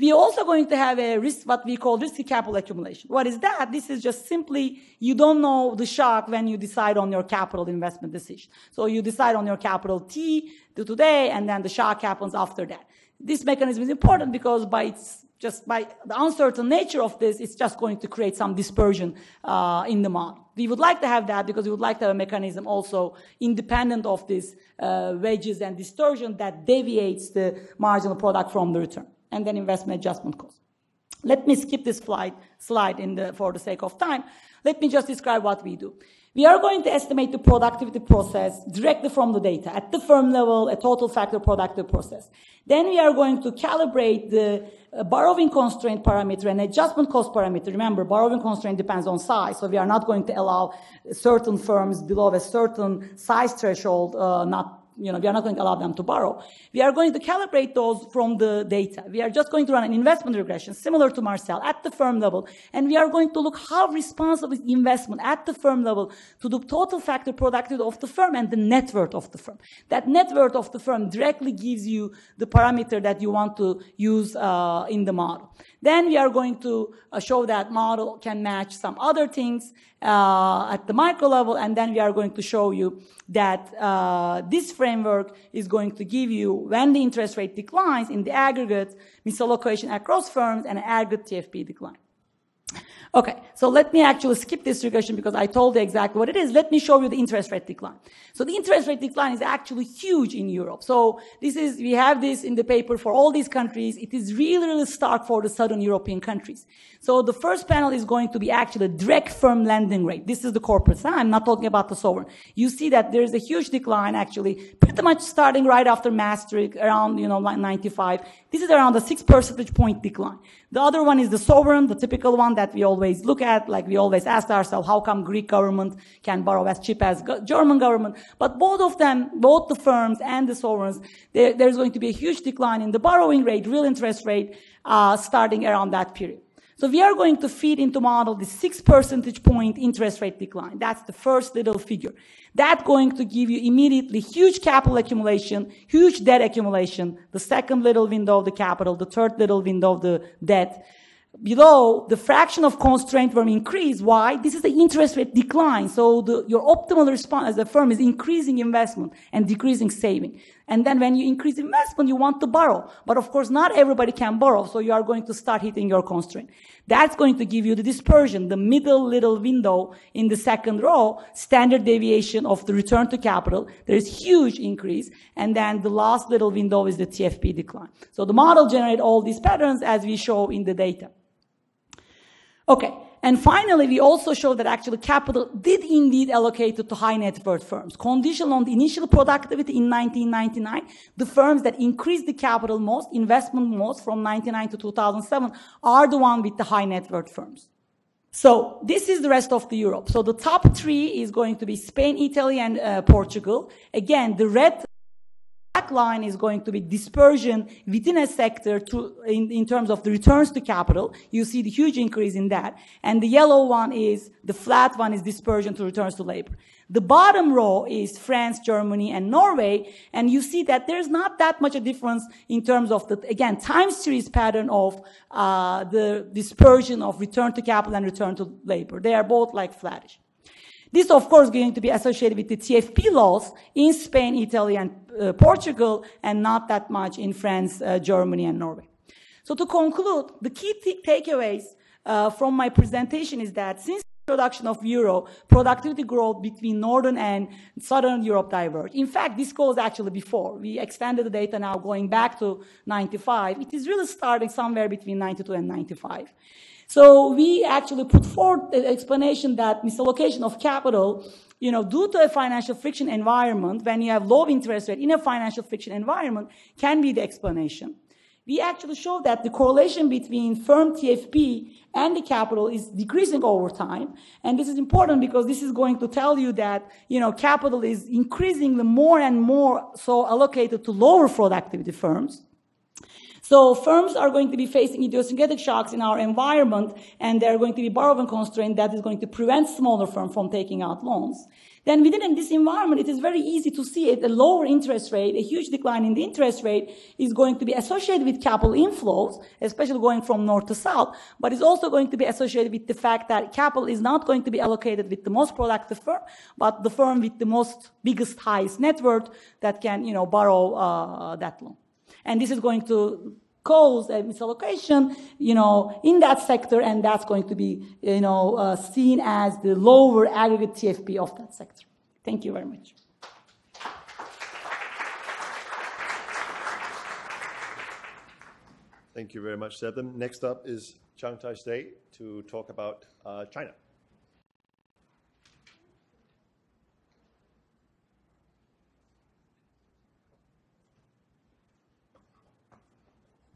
We're also going to have a risk, what we call risky capital accumulation. What is that? This is just simply, you don't know the shock when you decide on your capital investment decision. So you decide on your capital T to today, and then the shock happens after that. This mechanism is important because by its just by the uncertain nature of this, it's just going to create some dispersion uh, in the model. We would like to have that because we would like to have a mechanism also independent of this uh, wedges and distortion that deviates the marginal product from the return and then investment adjustment cost. Let me skip this slide, slide the, for the sake of time. Let me just describe what we do. We are going to estimate the productivity process directly from the data at the firm level, a total factor productive process. Then we are going to calibrate the uh, borrowing constraint parameter and adjustment cost parameter. Remember, borrowing constraint depends on size, so we are not going to allow certain firms below a certain size threshold uh, not you know, we are not going to allow them to borrow. We are going to calibrate those from the data. We are just going to run an investment regression similar to Marcel at the firm level. And we are going to look how responsive is investment at the firm level to the total factor productivity of the firm and the net worth of the firm. That net worth of the firm directly gives you the parameter that you want to use uh, in the model. Then we are going to uh, show that model can match some other things uh, at the micro level, and then we are going to show you that uh, this framework is going to give you when the interest rate declines in the aggregate misallocation across firms and aggregate TFP decline. Okay, so let me actually skip this regression because I told you exactly what it is. Let me show you the interest rate decline. So the interest rate decline is actually huge in Europe. So this is, we have this in the paper for all these countries. It is really, really stark for the Southern European countries. So the first panel is going to be actually direct firm lending rate. This is the corporate. I'm not talking about the sovereign. You see that there is a huge decline actually, pretty much starting right after Maastricht around, you know, 95. This is around a six percentage point decline. The other one is the sovereign, the typical one that we always look at, like we always ask ourselves, how come Greek government can borrow as cheap as German government? But both of them, both the firms and the sovereigns, there, there's going to be a huge decline in the borrowing rate, real interest rate, uh, starting around that period. So we are going to feed into model the six percentage point interest rate decline. That's the first little figure. That's going to give you immediately huge capital accumulation, huge debt accumulation, the second little window of the capital, the third little window of the debt, below, the fraction of constraint will increase. Why? This is the interest rate decline. So the, your optimal response as a firm is increasing investment and decreasing saving. And then when you increase investment, you want to borrow. But of course, not everybody can borrow. So you are going to start hitting your constraint. That's going to give you the dispersion, the middle little window in the second row, standard deviation of the return to capital. There is huge increase. And then the last little window is the TFP decline. So the model generates all these patterns as we show in the data. Okay. And finally, we also show that actually capital did indeed allocate it to high net worth firms. Conditional on the initial productivity in 1999, the firms that increased the capital most, investment most from 1999 to 2007 are the one with the high net worth firms. So this is the rest of the Europe. So the top three is going to be Spain, Italy, and uh, Portugal. Again, the red black line is going to be dispersion within a sector to, in, in terms of the returns to capital. You see the huge increase in that. And the yellow one is, the flat one is dispersion to returns to labor. The bottom row is France, Germany, and Norway. And you see that there's not that much a difference in terms of the, again, time series pattern of uh, the dispersion of return to capital and return to labor. They are both like flattish. This, of course, going to be associated with the TFP laws in Spain, Italy, and uh, Portugal, and not that much in France, uh, Germany, and Norway. So to conclude, the key takeaways uh, from my presentation is that since the introduction of euro, productivity growth between northern and southern Europe diverged. In fact, this goes actually before. We extended the data now going back to 95. It is really starting somewhere between 92 and 95. So we actually put forth the explanation that misallocation of capital, you know, due to a financial friction environment, when you have low interest rate in a financial friction environment, can be the explanation. we actually show that the correlation between firm TFP and the capital is decreasing over time. And this is important because this is going to tell you that, you know, capital is increasingly more and more so allocated to lower productivity firms. So firms are going to be facing idiosyncratic shocks in our environment, and they're going to be borrowing constraint that is going to prevent smaller firms from taking out loans then within this environment, it is very easy to see it. A lower interest rate, a huge decline in the interest rate is going to be associated with capital inflows, especially going from north to south, but it's also going to be associated with the fact that capital is not going to be allocated with the most productive firm, but the firm with the most biggest, highest net worth that can, you know, borrow uh, that loan. And this is going to cause a misallocation, you know, in that sector, and that's going to be, you know, uh, seen as the lower aggregate TFP of that sector. Thank you very much. Thank you very much, Sebnem. Next up is Chang-Tai Hsieh to talk about uh, China.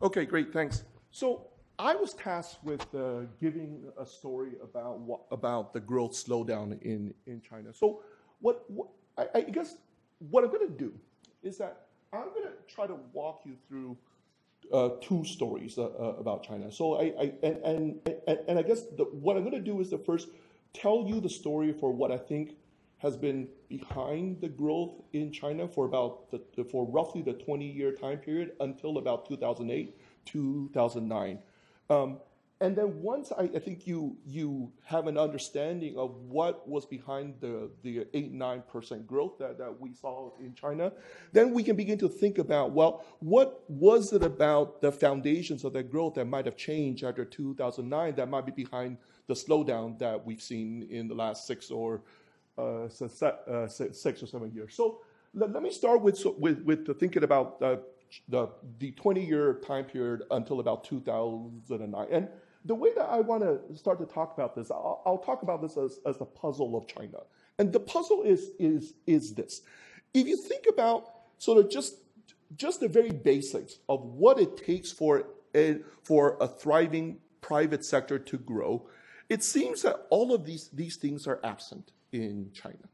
Okay, great, thanks. So I was tasked with uh, giving a story about what, about the growth slowdown in, in China. So what, what I, I, guess what I'm going to do is that I'm going to try to walk you through uh, two stories uh, uh about China. So I, I and, and, and, I guess the, what I'm going to do is to first tell you the story for what I think has been behind the growth in China for about the, for roughly the 20 year time period until about 2008, 2009. Um, and then once I, I, think you you have an understanding of what was behind the the eight nine percent growth that, that we saw in China, then we can begin to think about well, what was it about the foundations of that growth that might have changed after 2009 that might be behind the slowdown that we've seen in the last six or uh, uh six or seven years. So let, let me start with, with, with thinking about the, the, the 20 year time period until about 2009. And the way that I want to start to talk about this, I'll, I'll talk about this as, as the puzzle of China. And the puzzle is, is, is this. If you think about sort of just, just the very basics of what it takes for a, for a thriving private sector to grow, it seems that all of these, these things are absent in China.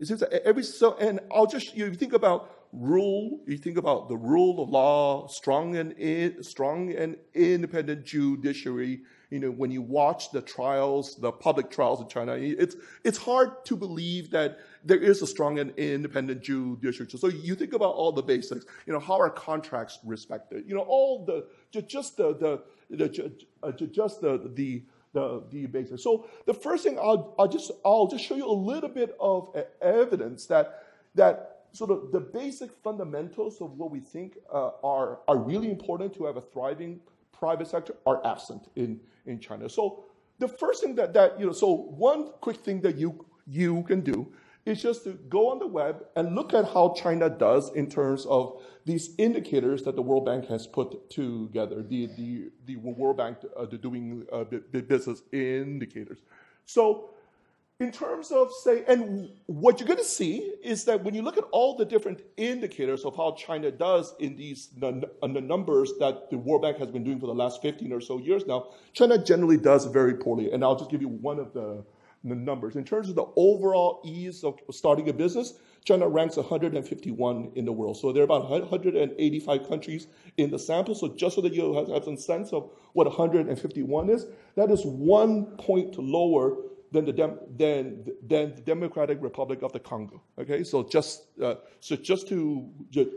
It seems that every so, and I'll just you think about rule. You think about the rule of law, strong and in, strong and independent judiciary. You know, when you watch the trials, the public trials in China, it's it's hard to believe that there is a strong and independent judiciary. So you think about all the basics. You know, how are contracts respected? You know, all the just the the, the uh, just the the the, the. So the first thing I'll, I'll, just, I'll just show you a little bit of evidence that, that sort of the basic fundamentals of what we think uh, are, are really important to have a thriving private sector are absent in, in China. So the first thing that, that, you know, so one quick thing that you, you can do is just to go on the web and look at how China does in terms of these indicators that the World Bank has put together, the, the, the World Bank uh, the doing uh, business indicators. So in terms of say, and what you're going to see is that when you look at all the different indicators of how China does in these the, the numbers that the World Bank has been doing for the last 15 or so years now, China generally does very poorly. And I'll just give you one of the the numbers. In terms of the overall ease of starting a business, China ranks 151 in the world. So there are about 185 countries in the sample. So just so that you have some sense of what 151 is, that is one point lower than the, Dem- than, than the Democratic Republic of the Congo. Okay, so just uh, so just to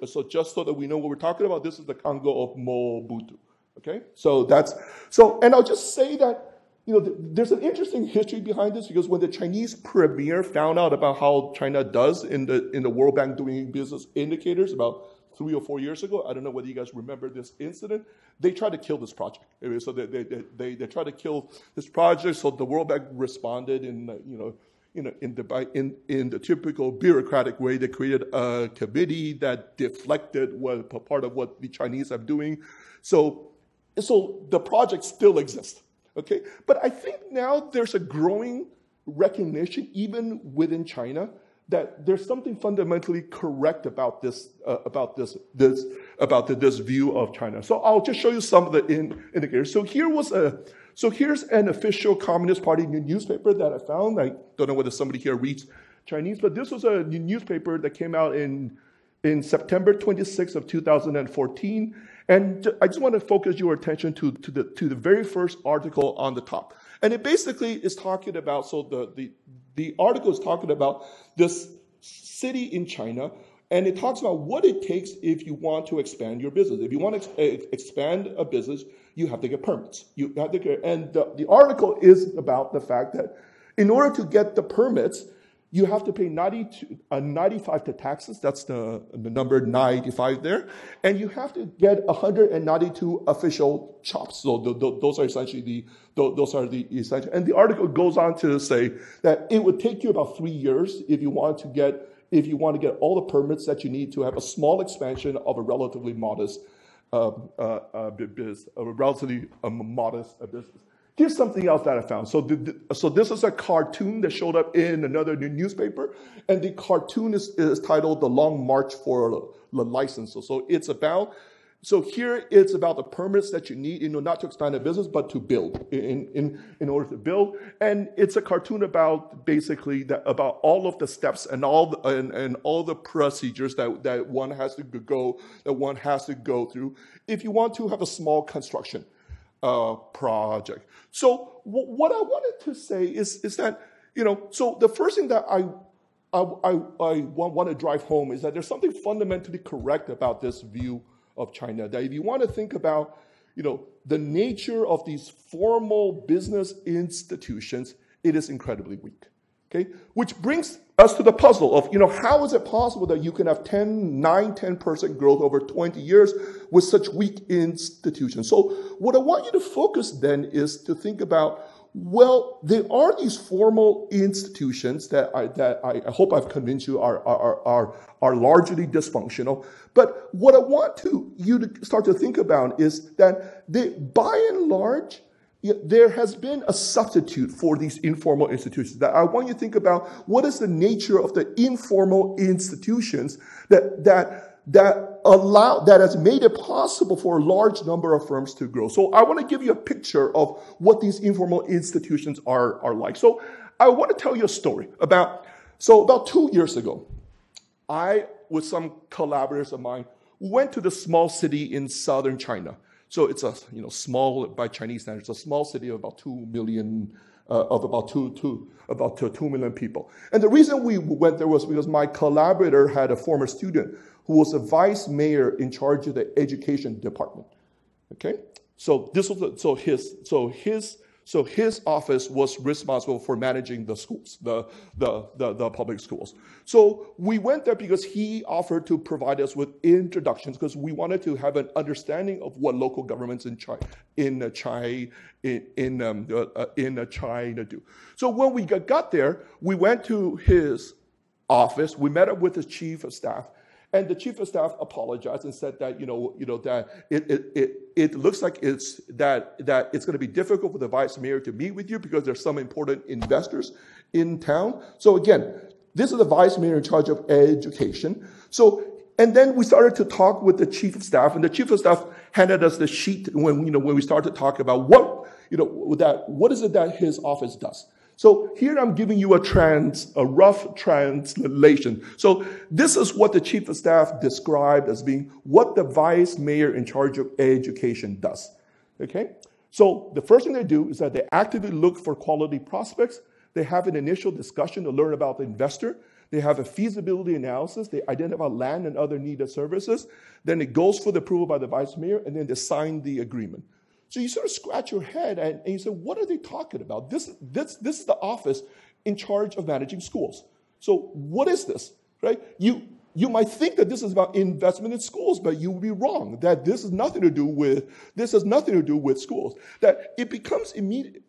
so just so that we know what we're talking about, this is the Congo of Mobutu. Okay, so that's so, and I'll just say that you know, there's an interesting history behind this because when the Chinese premier found out about how China does in the in the World Bank doing business indicators about three or four years ago, I don't know whether you guys remember this incident. They tried to kill this project. So they they they, they tried to kill this project. So the World Bank responded in you know. You know, in the in, in the typical bureaucratic way, they created a committee that deflected what part of what the Chinese are doing. So, so the project still exists. Okay? But I think now there's a growing recognition, even within China, that there's something fundamentally correct about this uh, about this this about the, this view of China. So I'll just show you some of the in, indicators. So here was a so here's an official Communist Party newspaper that I found. I don't know whether somebody here reads Chinese, but this was a newspaper that came out in in September 26th of 2014. And I just want to focus your attention to, to, the, to the very first article on the top. And it basically is talking about, so the, the, the article is talking about this city in China, and it talks about what it takes if you want to expand your business. If you want to ex- expand a business, you have to get permits. You have to get, and the, the article is about the fact that in order to get the permits, you have to pay 92, uh, 95 to taxes. That's the, the number 95 there. And you have to get 192 official chops. So the, the, those are essentially the, those are the essential. And the article goes on to say that it would take you about three years if you want to get, if you want to get all the permits that you need to have a small expansion of a relatively modest, uh, uh, uh business, a relatively um, modest business. Here's something else that I found. So, the, so this is a cartoon that showed up in another newspaper, and the cartoon is, is titled "The Long March for the License." So it's about. So here it's about the permits that you need, you know, not to expand a business, but to build in, in, in order to build. And it's a cartoon about basically that, about all of the steps and all the, and, and all the procedures that, that one has to go, that one has to go through if you want to have a small construction uh, project. So w- what I wanted to say is, is that, you know, so the first thing that I, I, I, I want, want to drive home is that there's something fundamentally correct about this view of China. That if you want to think about, you know, the nature of these formal business institutions, it is incredibly weak. Okay? Which brings us to the puzzle of, you know, how is it possible that you can have 10, 9, 10% growth over 20 years with such weak institutions? So what I want you to focus then is to think about, well, there are these formal institutions that I, that I hope I've convinced you are, are, are, are largely dysfunctional. But what I want to, you to start to think about is that they, by and large, there has been a substitute for these informal institutions that I want you to think about what is the nature of the informal institutions that, that, that allow, that has made it possible for a large number of firms to grow. So I want to give you a picture of what these informal institutions are, are like. So I want to tell you a story about, so about two years ago, I, with some collaborators of mine, went to the small city in southern China so it's a you know small by Chinese standards, a small city of about two million uh, of about two, two about two, two million people. And the reason we went there was because my collaborator had a former student who was a vice mayor in charge of the education department. Okay, so this was a, so his so his so his office was responsible for managing the schools, the, the, the, the, public schools. So we went there because he offered to provide us with introductions because we wanted to have an understanding of what local governments in China, in China, in, in, um, uh, in China do. So when we got there, we went to his office, we met up with his chief of staff, and the chief of staff apologized and said that, you know, you know that it, it, it, it looks like it's that, that it's going to be difficult for the vice mayor to meet with you because there's some important investors in town. So again, this is the vice mayor in charge of education. So, and then we started to talk with the chief of staff, and the chief of staff handed us the sheet when, you know, when we started to talk about what, you know, that, what is it that his office does. So here I'm giving you a trans, a rough translation. So this is what the chief of staff described as being what the vice mayor in charge of education does. Okay? So the first thing they do is that they actively look for quality prospects. They have an initial discussion to learn about the investor. They have a feasibility analysis. They identify land and other needed services. Then it goes for the approval by the vice mayor, and then they sign the agreement. So you sort of scratch your head and, and you say, what are they talking about? This, this, this is the office in charge of managing schools. So what is this? Right? You, you might think that this is about investment in schools, but you would be wrong. That this has nothing to do with this has nothing to do with schools. That it becomes immediate,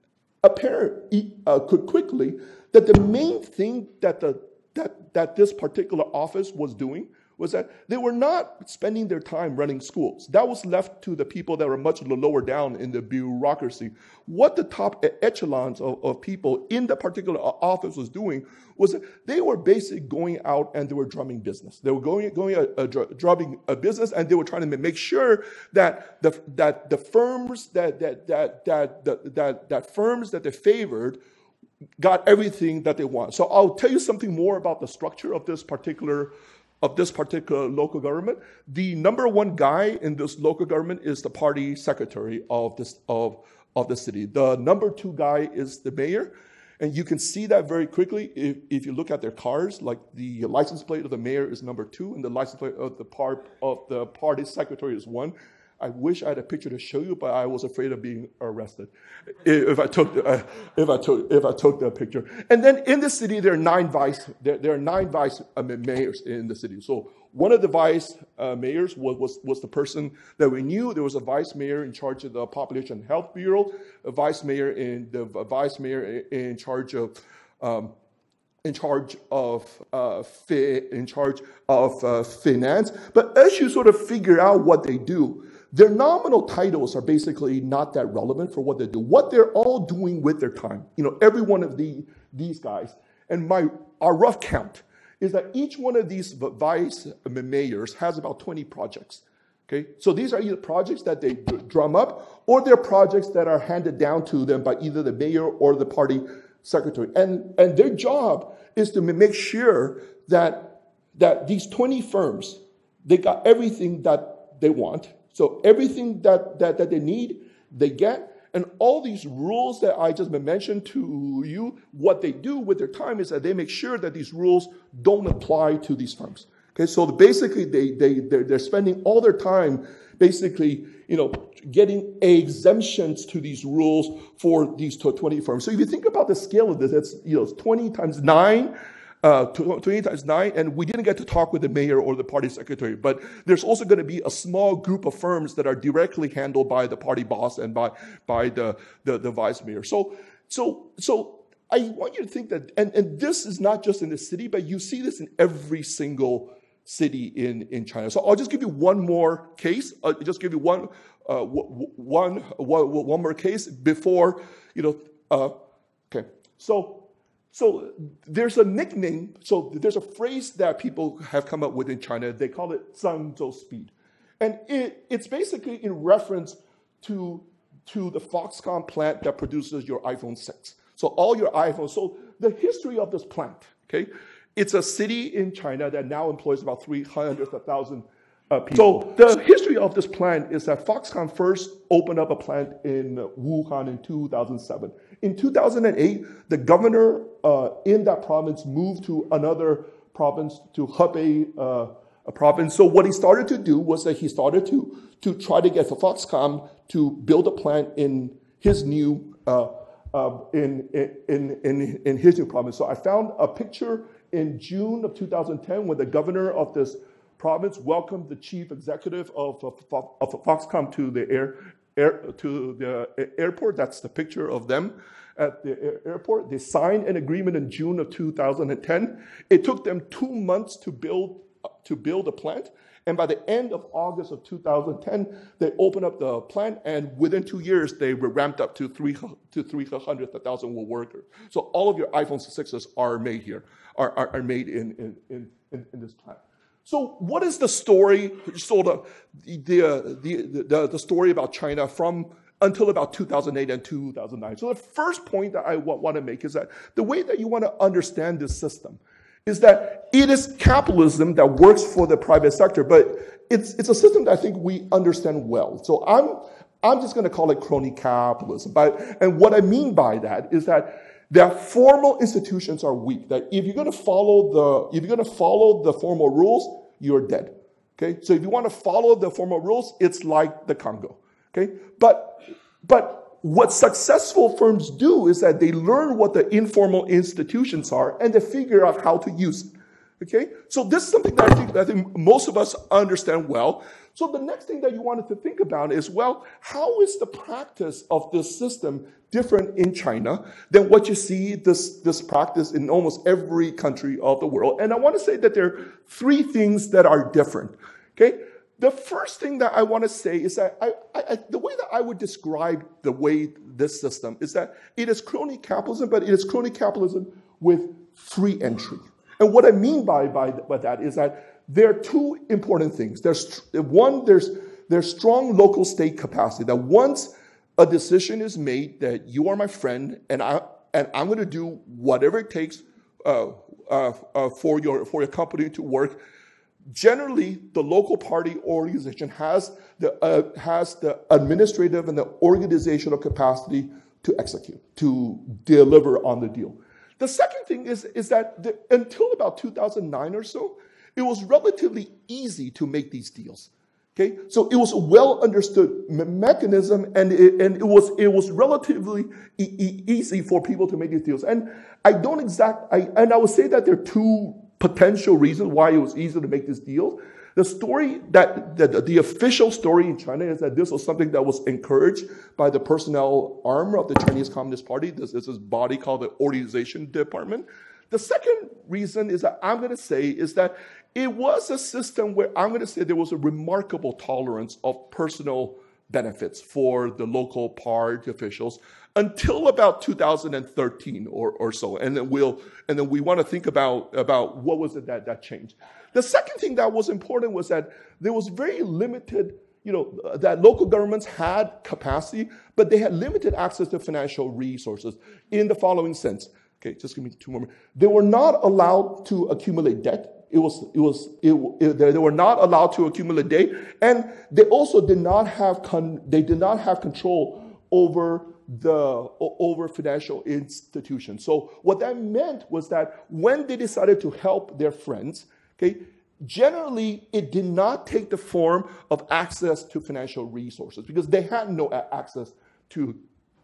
apparent uh, quickly that the main thing that the that that this particular office was doing was that they were not spending their time running schools. That was left to the people that were much lower down in the bureaucracy. What the top echelons of, of people in the particular uh, office was doing was they were basically going out and they were drumming business. They were going, going uh, uh, a, a, drumming a business and they were trying to make sure that the, that the firms that, that, that, that, that, that, that firms that they favored got everything that they want. So I'll tell you something more about the structure of this particular of this particular local government. The number one guy in this local government is the party secretary of this of of the city. The number two guy is the mayor. And you can see that very quickly if, if you look at their cars, like the license plate of the mayor is number two, and the license plate of the part of the party secretary is one. I wish I had a picture to show you, but I was afraid of being arrested if I took the, uh, if I took if I took the picture. And then in the city, there are nine vice there, there are nine vice uh, mayors in the city. So one of the vice uh, mayors was, was was the person that we knew. There was a vice mayor in charge of the population health bureau, a vice mayor in the vice mayor in charge of. Um, in charge of uh, fi- in charge of uh, finance, but as you sort of figure out what they do, their nominal titles are basically not that relevant for what they do. What they're all doing with their time, you know, every one of the, these guys, and my our rough count is that each one of these vice mayors has about 20 projects. Okay, so these are either projects that they drum up, or they're projects that are handed down to them by either the mayor or the party secretary. And, and their job is to make sure that, that these 20 firms, they got everything that they want, so everything that, that, that they need, they get. And all these rules that I just mentioned to you, what they do with their time is that they make sure that these rules don't apply to these firms. Okay, so basically they, they, they're, they're spending all their time basically, you know, getting exemptions to these rules for these 20 firms. So if you think about the scale of this, it's, you know, 20 times nine, uh, 20 times 9, and we didn't get to talk with the mayor or the party secretary, but there's also going to be a small group of firms that are directly handled by the party boss and by, by the, the, the vice mayor. So, so, so I want you to think that, and, and this is not just in the city, but you see this in every single city in, in China. So I'll just give you one more case. I'll just give you one, uh, one, one, one more case before, you know, uh, okay. So so there's a nickname, so there's a phrase that people have come up with in China. They call it Zhengzhou speed. And it, it's basically in reference to, to the Foxconn plant that produces your iPhone 6. So all your iPhones. So the history of this plant, okay? It's a city in China that now employs about 300,000 uh. So the history of this plant is that Foxconn first opened up a plant in Wuhan in 2007. In 2008, the governor uh, in that province moved to another province, to Hebei uh, province. So what he started to do was that he started to, to try to get Foxconn to build a plant in his new uh, uh, in, in, in, in his new province. So I found a picture in June of 2010 when the governor of this province welcomed the chief executive of, of, of Foxconn to the air, air, to the airport. That's the picture of them at the airport. They signed an agreement in June of 2010. It took them two months to build to build a plant. And by the end of August of 2010, they opened up the plant, and within two years, they were ramped up to three to 300,000 workers. So all of your iPhone 6s are made here, are, are, are made in, in, in, in this plant. So, what is the story, sort of uh, the, the, the, the, story about China from until about 2008 and 2009? So, the first point that I want to make is that the way that you want to understand this system is that it is capitalism that works for the private sector, but it's, it's a system that I think we understand well. So, I'm, I'm just going to call it crony capitalism. But, and what I mean by that is that that formal institutions are weak. That if you're going to follow the if you're going to follow the formal rules, you're dead. Okay, so if you want to follow the formal rules, it's like the Congo. Okay, but but what successful firms do is that they learn what the informal institutions are and they figure out how to use it. Okay, so this is something that I think, that I think most of us understand well. So the next thing that you wanted to think about is, well, how is the practice of this system different in China than what you see this, this practice in almost every country of the world? And I want to say that there are three things that are different. Okay? The first thing that I want to say is that I, I, the way that I would describe the way this system is that it is crony capitalism, but it is crony capitalism with free entry. And what I mean by, by, by that is that there are two important things. There's one, there's there's strong local state capacity that once a decision is made that you are my friend and I and I'm going to do whatever it takes uh, uh, uh, for your for your company to work. Generally, the local party organization has the uh, has the administrative and the organizational capacity to execute to deliver on the deal. The second thing is is that the, until about 2009 or so, it was relatively easy to make these deals. Okay, so it was a well understood mechanism, and it, and it was it was relatively e- e- easy for people to make these deals. And I don't exact I and I would say that there are two potential reasons why it was easy to make this deal. The story that, that the official story in China is that this was something that was encouraged by the personnel arm of the Chinese Communist Party. This is this body called the Organization Department. The second reason is that I'm going to say is that it was a system where I'm going to say there was a remarkable tolerance of personal benefits for the local party officials until about 2013 or, or so. And then we'll, and then we want to think about, about what was it that, that changed. The second thing that was important was that there was very limited, you know, that local governments had capacity, but they had limited access to financial resources in the following sense. Okay, just give me two more minutes. They were not allowed to accumulate debt it was, it was, it, it, they, were not allowed to accumulate debt, and they also did not have, con, they did not have control over the over financial institutions. So what that meant was that when they decided to help their friends, okay, generally it did not take the form of access to financial resources because they had no access to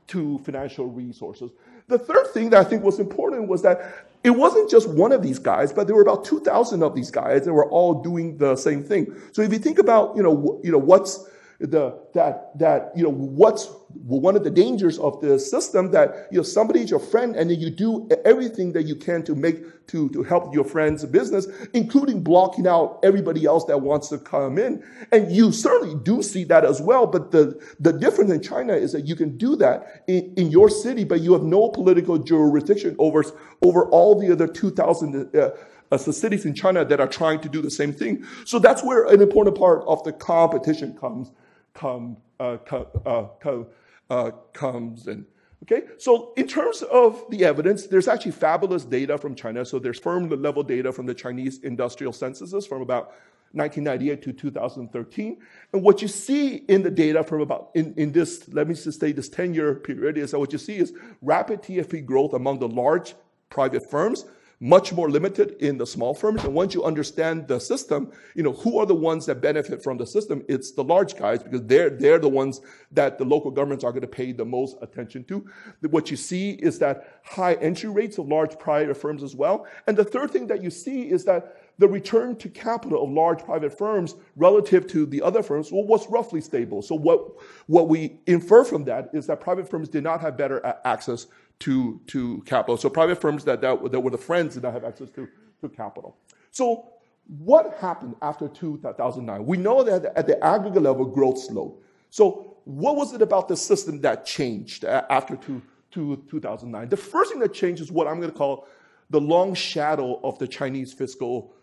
to financial resources. The third thing that I think was important was that it wasn't just one of these guys, but there were about 2,000 of these guys that were all doing the same thing. So if you think about, you know, you know, what's the, that, that, you know, what's one of the dangers of the system that, you know, somebody's your friend and then you do everything that you can to make, to, to help your friend's business, including blocking out everybody else that wants to come in. And you certainly do see that as well. But the, the difference in China is that you can do that in, in your city, but you have no political jurisdiction over, over all the other 2,000 uh, uh, cities in China that are trying to do the same thing. So that's where an important part of the competition comes come, uh, uh, come, uh, comes in. Okay, so in terms of the evidence, there's actually fabulous data from China. So there's firm level data from the Chinese industrial censuses from about 1998 to 2013. And what you see in the data from about, in, in this, let me just say this 10 year period is that what you see is rapid TFP growth among the large private firms much more limited in the small firms. And once you understand the system, you know, who are the ones that benefit from the system? It's the large guys because they're, they're the ones that the local governments are going to pay the most attention to. What you see is that high entry rates of large private firms as well. And the third thing that you see is that the return to capital of large private firms relative to the other firms well, was roughly stable. So what, what we infer from that is that private firms did not have better access to, to capital. So private firms that, that, that were the friends did not have access to, to capital. So what happened after 2009? We know that at the aggregate level, growth slowed. So what was it about the system that changed after two, two, 2009? The first thing that changed is what I'm going to call the long shadow of the Chinese fiscal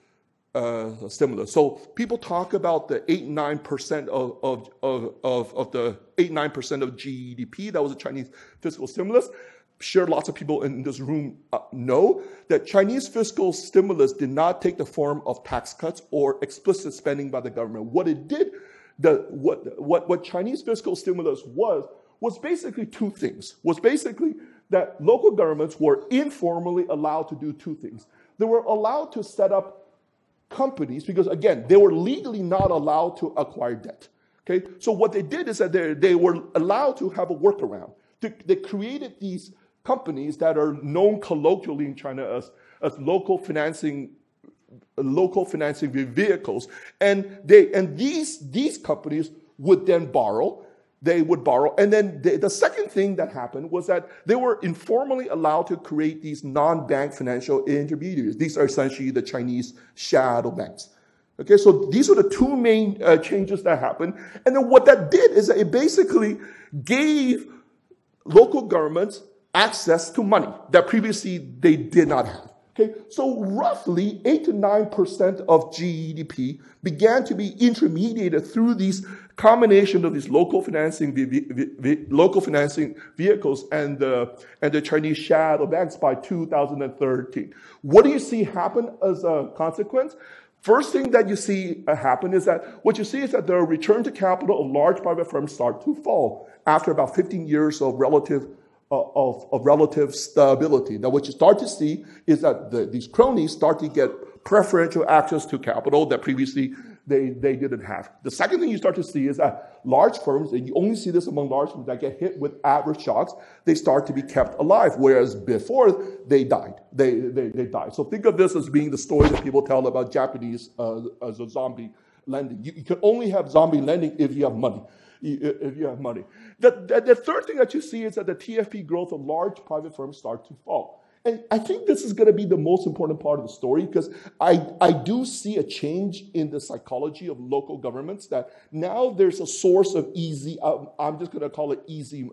uh, stimulus. So people talk about the 8 9% of, of, of, of, of the 8 9% of GDP. That was a Chinese fiscal stimulus sure lots of people in this room uh, know that Chinese fiscal stimulus did not take the form of tax cuts or explicit spending by the government. What it did, the, what, what, what Chinese fiscal stimulus was, was basically two things. Was basically that local governments were informally allowed to do two things. They were allowed to set up companies because, again, they were legally not allowed to acquire debt. Okay, so what they did is that they, they were allowed to have a workaround. They, they created these companies that are known colloquially in China as, as local financing local financing vehicles, and they and these these companies would then borrow. They would borrow, and then the, the second thing that happened was that they were informally allowed to create these non-bank financial intermediaries. These are essentially the Chinese shadow banks. Okay, so these are the two main uh, changes that happened, and then what that did is that it basically gave local governments access to money that previously they did not have. Okay, so roughly 8 to 9% of GDP began to be intermediated through these combination of these local financing, local financing vehicles and the, and the Chinese shadow banks by 2013. What do you see happen as a consequence? First thing that you see happen is that what you see is that the return to capital of large private firms start to fall after about 15 years of relative uh, of, of relative stability. Now, what you start to see is that the, these cronies start to get preferential access to capital that previously they, they didn't have. The second thing you start to see is that large firms, and you only see this among large firms that get hit with adverse shocks, they start to be kept alive, whereas before they died. They, they, they died. So think of this as being the story that people tell about Japanese uh, as a zombie lending. You, you can only have zombie lending if you have money if you have money. The, the, the, third thing that you see is that the TFP growth of large private firms start to fall. And I think this is going to be the most important part of the story because I, I do see a change in the psychology of local governments that now there's a source of easy, um, I'm just going to call it easy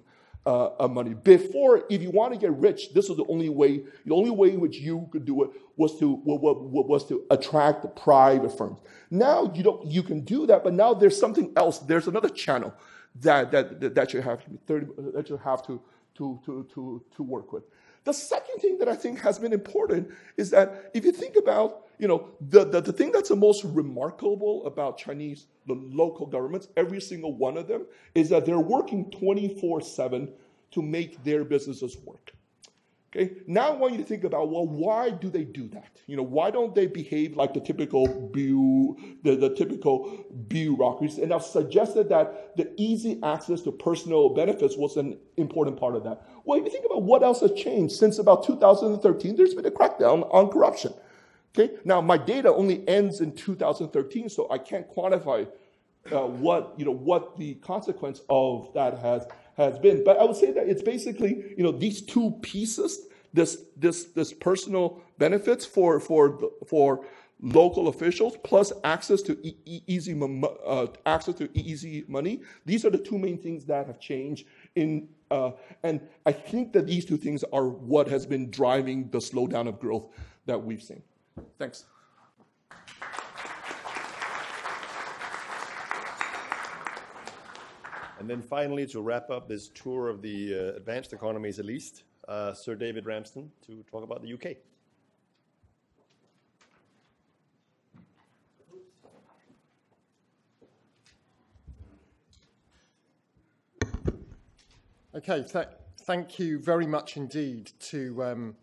uh, money. Before, if you want to get rich, this was the only way. The only way in which you could do it was to was to attract the private firms. Now you don't. You can do that, but now there's something else. There's another channel that that that you have to, that you have to to to to to work with. The second thing that I think has been important is that if you think about, you know, the, the, the, thing that's the most remarkable about Chinese, the local governments, every single one of them, is that they're working 24 7 to make their businesses work. Okay, now I want you to think about well, why do they do that? You know, why don't they behave like the typical bu- the, the typical bureaucracies? And I've suggested that the easy access to personal benefits was an important part of that. Well, if you think about what else has changed since about 2013, there's been a crackdown on corruption. Okay, now my data only ends in 2013, so I can't quantify uh, what you know what the consequence of that has has been. But I would say that it's basically, you know, these two pieces, this, this, this personal benefits for, for, for local officials plus access to e- easy, uh, access to easy money. These are the two main things that have changed in, uh, and I think that these two things are what has been driving the slowdown of growth that we've seen. Thanks. And then finally, to wrap up this tour of the uh, advanced economies at least, uh, Sir David Ramsden to talk about the UK. Okay, th thank you very much indeed to um,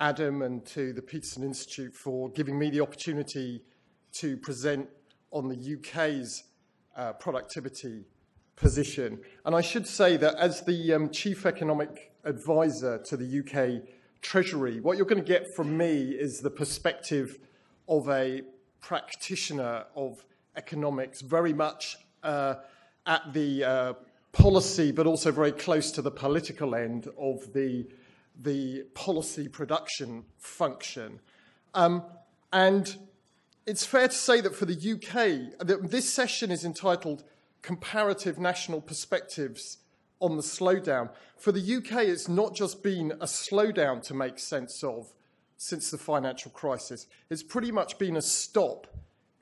Adam and to the Peterson Institute for giving me the opportunity to present on the UK's uh, productivity position. And I should say that as the um, chief economic advisor to the UK Treasury, what you're going to get from me is the perspective of a practitioner of economics, very much uh, at the uh, policy, but also very close to the political end of the, the policy production function. Um, and it's fair to say that for the UK, this session is entitled comparative national perspectives on the slowdown. For the UK, it's not just been a slowdown to make sense of since the financial crisis, it's pretty much been a stop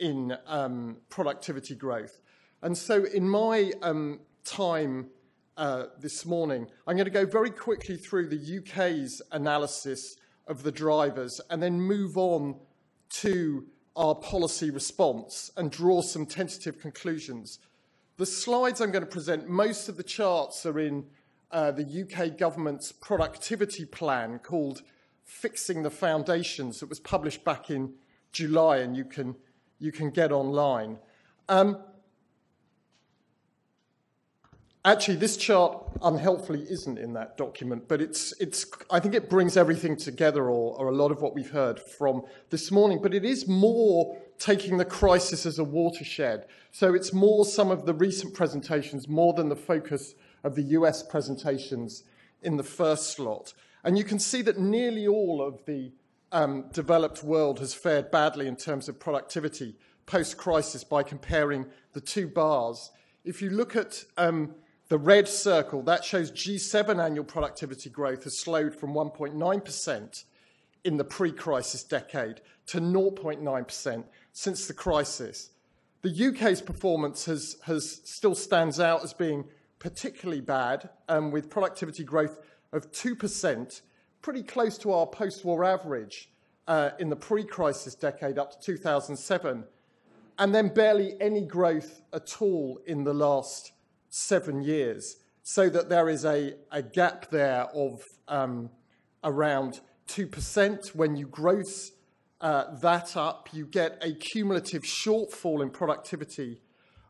in um, productivity growth. And so, in my um, time uh, this morning, I'm going to go very quickly through the UK's analysis of the drivers and then move on to our policy response and draw some tentative conclusions the slides I'm going to present, most of the charts are in uh, the UK government's productivity plan called Fixing the Foundations. It was published back in July and you can, you can get online. Um, actually, this chart unhelpfully isn't in that document, but it's, it's, I think it brings everything together, or, or a lot of what we've heard from this morning. But it is more taking the crisis as a watershed. So it's more some of the recent presentations, more than the focus of the US presentations in the first slot. And you can see that nearly all of the um, developed world has fared badly in terms of productivity post crisis by comparing the two bars. If you look at um, the red circle, that shows G7 annual productivity growth has slowed from 1.9% in the pre crisis decade to 0.9% since the crisis. The UK's performance has, has still stands out as being particularly bad, um, with productivity growth of 2%, pretty close to our post war average uh, in the pre crisis decade up to 2007, and then barely any growth at all in the last seven years. So that there is a, a gap there of um, around 2%. When you gross uh, that up, you get a cumulative shortfall in productivity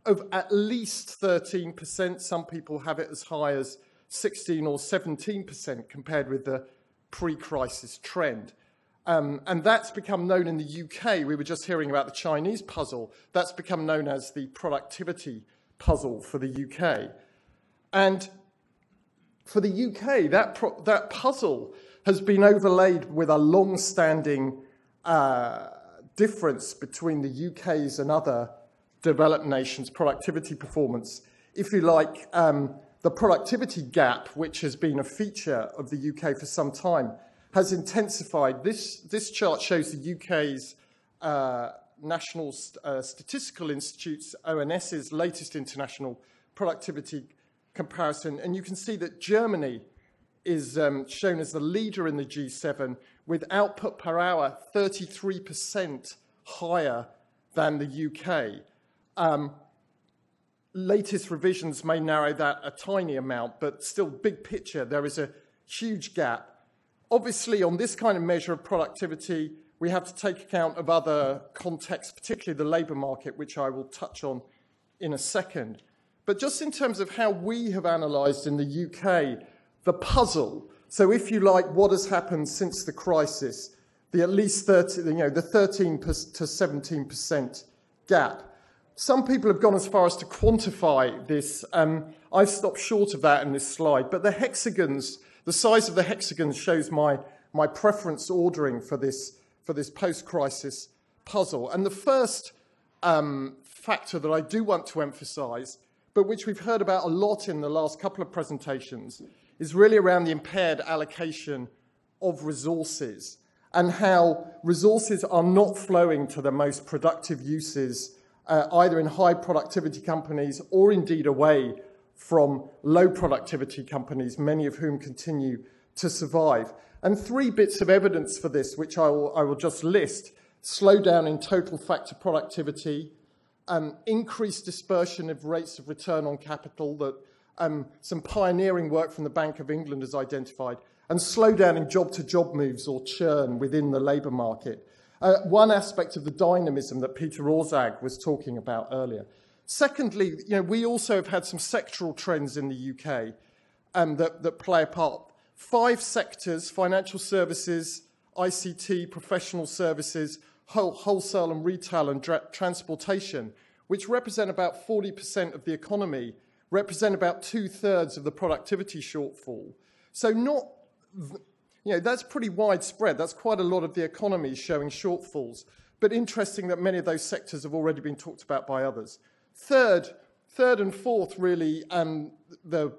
of at least 13%. Some people have it as high as 16 or 17% compared with the pre crisis trend. Um, and that's become known in the UK. We were just hearing about the Chinese puzzle. That's become known as the productivity puzzle for the UK. And for the UK, that, pro- that puzzle has been overlaid with a long standing uh, difference between the UK's and other developed nations' productivity performance. If you like, um, the productivity gap, which has been a feature of the UK for some time, has intensified. This, this chart shows the UK's uh, National uh, Statistical Institute's, ONS's latest international productivity comparison, and you can see that Germany is um, shown as the leader in the G7 with output per hour 33% higher than the UK. Um, latest revisions may narrow that a tiny amount, but still, big picture, there is a huge gap. Obviously, on this kind of measure of productivity, we have to take account of other contexts, particularly the labour market, which I will touch on in a second. But just in terms of how we have analysed in the UK the puzzle, so if you like, what has happened since the crisis, the at least 30, you know, the 13 to 17% gap. Some people have gone as far as to quantify this. Um, I've stopped short of that in this slide, but the hexagons, the size of the hexagons shows my, my preference ordering for this, for this post crisis puzzle. And the first um, factor that I do want to emphasize, but which we've heard about a lot in the last couple of presentations, is really around the impaired allocation of resources and how resources are not flowing to the most productive uses uh, either in high productivity companies or indeed away from low productivity companies, many of whom continue to survive. And three bits of evidence for this, which I will, I will just list slowdown in total factor productivity, um, increased dispersion of rates of return on capital that um, some pioneering work from the Bank of England has identified, and slowdown in job to job moves or churn within the labour market. Uh, one aspect of the dynamism that Peter Orszag was talking about earlier. Secondly, you know, we also have had some sectoral trends in the UK um, that, that play a part. Five sectors financial services, ICT, professional services, wholesale and retail, and transportation, which represent about 40% of the economy, represent about two thirds of the productivity shortfall. So, not you know, that's pretty widespread. That's quite a lot of the economy showing shortfalls. But interesting that many of those sectors have already been talked about by others. Third, third and fourth, really, um, the,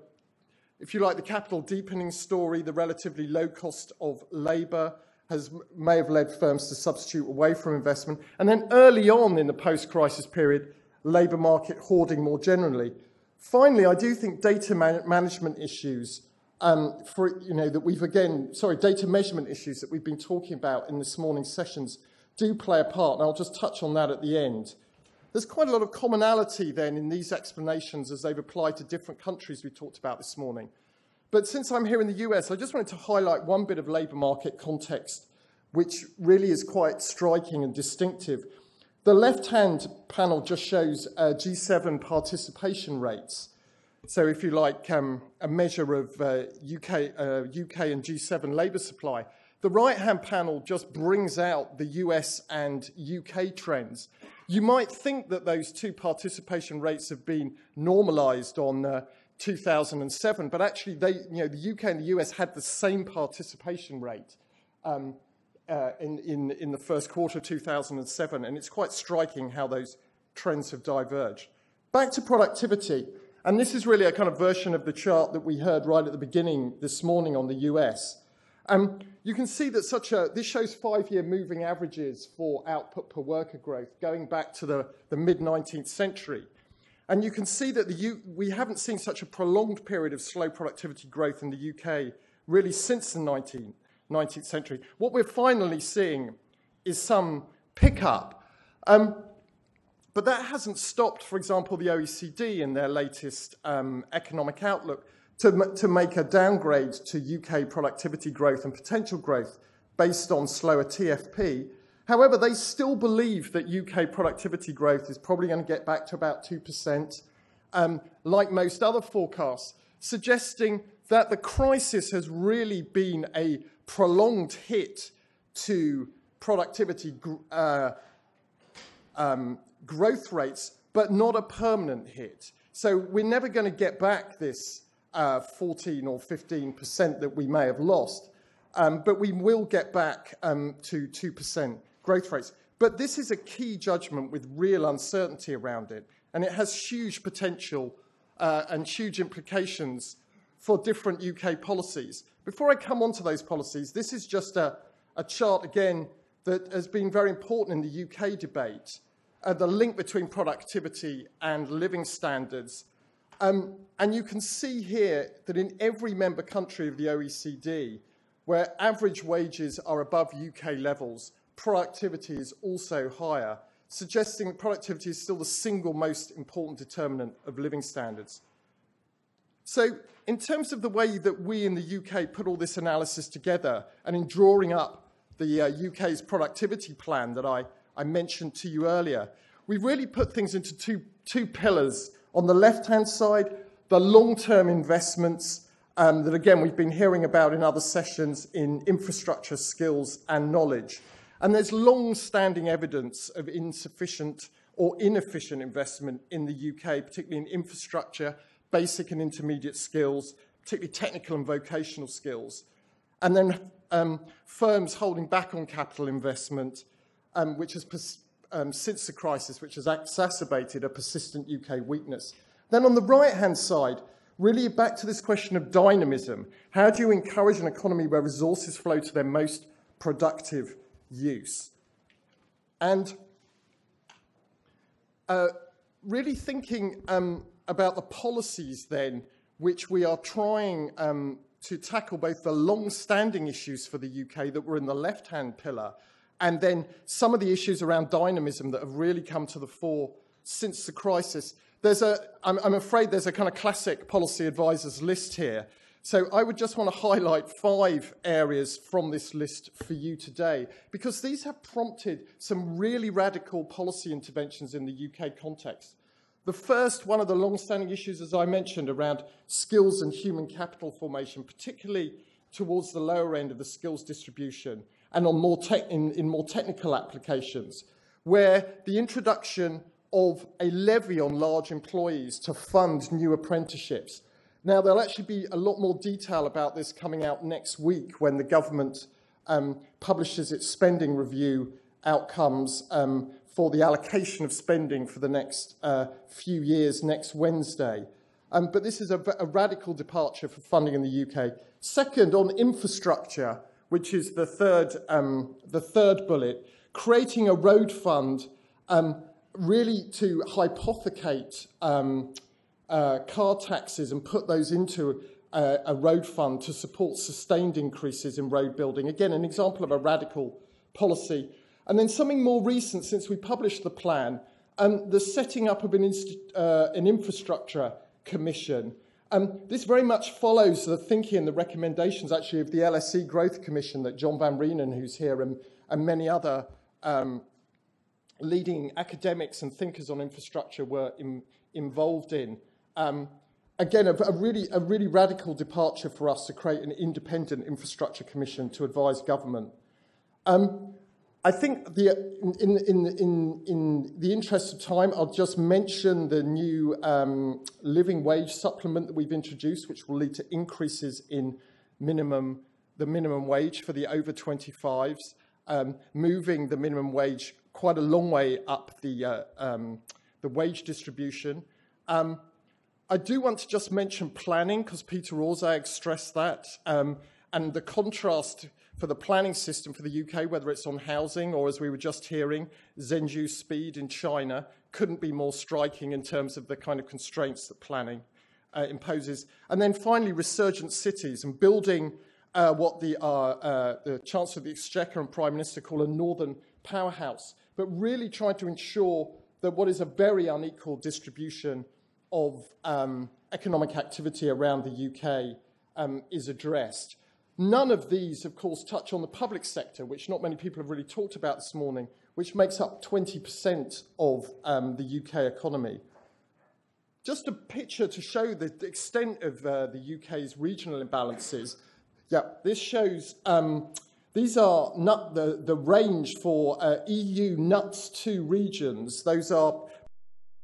if you like, the capital deepening story, the relatively low cost of labour has, may have led firms to substitute away from investment. And then early on in the post crisis period, labour market hoarding more generally. Finally, I do think data man- management issues um, for, you know, that we've again, sorry, data measurement issues that we've been talking about in this morning's sessions do play a part, and I'll just touch on that at the end. There's quite a lot of commonality then in these explanations as they've applied to different countries we talked about this morning. But since I'm here in the US, I just wanted to highlight one bit of labour market context which really is quite striking and distinctive. The left hand panel just shows uh, G7 participation rates. so, if you like, um, a measure of uh, UK, uh, UK and G7 labour supply. The right hand panel just brings out the US and UK trends. You might think that those two participation rates have been normalised on uh, 2007, but actually, they, you know, the UK and the US had the same participation rate. Um, uh, in, in, in the first quarter of 2007, and it's quite striking how those trends have diverged. Back to productivity, and this is really a kind of version of the chart that we heard right at the beginning this morning on the US. Um, you can see that such a, this shows five-year moving averages for output per worker growth going back to the, the mid-19th century. And you can see that the U, we haven't seen such a prolonged period of slow productivity growth in the UK really since the 19th 19th century. What we're finally seeing is some pickup. Um, but that hasn't stopped, for example, the OECD in their latest um, economic outlook to, to make a downgrade to UK productivity growth and potential growth based on slower TFP. However, they still believe that UK productivity growth is probably going to get back to about 2%, um, like most other forecasts, suggesting that the crisis has really been a prolonged hit to productivity uh, um, growth rates, but not a permanent hit. So we're never going to get back this uh, 14 or 15% that we may have lost, um, but we will get back um, to 2% growth rates. But this is a key judgment with real uncertainty around it, and it has huge potential uh, and huge implications for different UK policies. Before I come on to those policies, this is just a, a chart again that has been very important in the UK debate uh, the link between productivity and living standards. Um, and you can see here that in every member country of the OECD, where average wages are above UK levels, productivity is also higher, suggesting that productivity is still the single most important determinant of living standards. So, in terms of the way that we in the UK put all this analysis together and in drawing up the uh, UK's productivity plan that I, I mentioned to you earlier, we've really put things into two, two pillars. On the left hand side, the long term investments um, that, again, we've been hearing about in other sessions in infrastructure, skills, and knowledge. And there's long standing evidence of insufficient or inefficient investment in the UK, particularly in infrastructure basic and intermediate skills, particularly technical and vocational skills. And then um, firms holding back on capital investment, um, which has, um, since the crisis, which has exacerbated a persistent UK weakness. Then on the right hand side, really back to this question of dynamism. How do you encourage an economy where resources flow to their most productive use? And uh, really thinking um, about the policies then which we are trying um, to tackle both the long-standing issues for the UK that were in the left-hand pillar and then some of the issues around dynamism that have really come to the fore since the crisis. There's a, I'm, I'm afraid there's a kind of classic policy advisors list here. So I would just want to highlight five areas from this list for you today, because these have prompted some really radical policy interventions in the UK context. The first, one of the long-standing issues, as I mentioned, around skills and human capital formation, particularly towards the lower end of the skills distribution and on more in, in more technical applications, where the introduction of a levy on large employees to fund new apprenticeships. Now, there'll actually be a lot more detail about this coming out next week when the government um, publishes its spending review outcomes um, for the allocation of spending for the next uh, few years next Wednesday. Um, but this is a, a, radical departure for funding in the UK. Second, on infrastructure, which is the third, um, the third bullet, creating a road fund um, really to hypothecate um, uh, car taxes and put those into a, a road fund to support sustained increases in road building. Again, an example of a radical policy and then something more recent since we published the plan, um, the setting up of an, uh, an infrastructure commission. Um, this very much follows the thinking and the recommendations actually of the LSE Growth Commission that John Van Reenen, who's here, and, and many other um, leading academics and thinkers on infrastructure were in, involved in. Um, again, a, a, really, a really radical departure for us to create an independent infrastructure commission to advise government. Um, I think the, in, in, in, in the interest of time, I'll just mention the new um, living wage supplement that we've introduced, which will lead to increases in minimum, the minimum wage for the over 25s, um, moving the minimum wage quite a long way up the, uh, um, the wage distribution. Um, I do want to just mention planning because Peter Orszag stressed that um, and the contrast for the planning system for the UK, whether it's on housing or as we were just hearing, Zhengzhou speed in China, couldn't be more striking in terms of the kind of constraints that planning uh, imposes. And then finally, resurgent cities and building uh, what the, uh, uh the Chancellor of the Exchequer and Prime Minister call a northern powerhouse, but really trying to ensure that what is a very unequal distribution of um, economic activity around the UK um, is addressed. None of these, of course, touch on the public sector, which not many people have really talked about this morning, which makes up 20% of um, the UK economy. Just a picture to show the extent of uh, the UK's regional imbalances. Yeah, this shows um, these are nut, the, the range for uh, EU NUTS 2 regions. Those are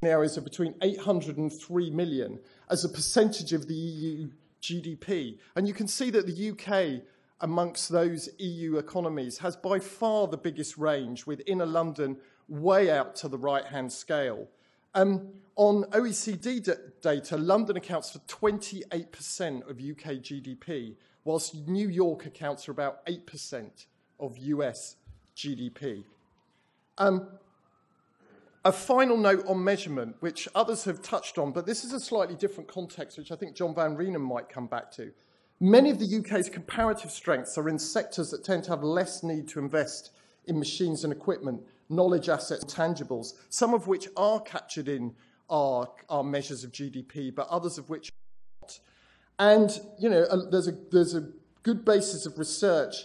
areas of between 800 and 3 million as a percentage of the EU GDP. And you can see that the UK, amongst those EU economies, has by far the biggest range, with inner London way out to the right hand scale. Um, on OECD data, London accounts for 28% of UK GDP, whilst New York accounts for about 8% of US GDP. Um, a final note on measurement, which others have touched on, but this is a slightly different context, which I think John Van Reenen might come back to. Many of the UK's comparative strengths are in sectors that tend to have less need to invest in machines and equipment, knowledge assets, tangibles, some of which are captured in our, our measures of GDP, but others of which are not. And, you know, uh, there's a, there's a good basis of research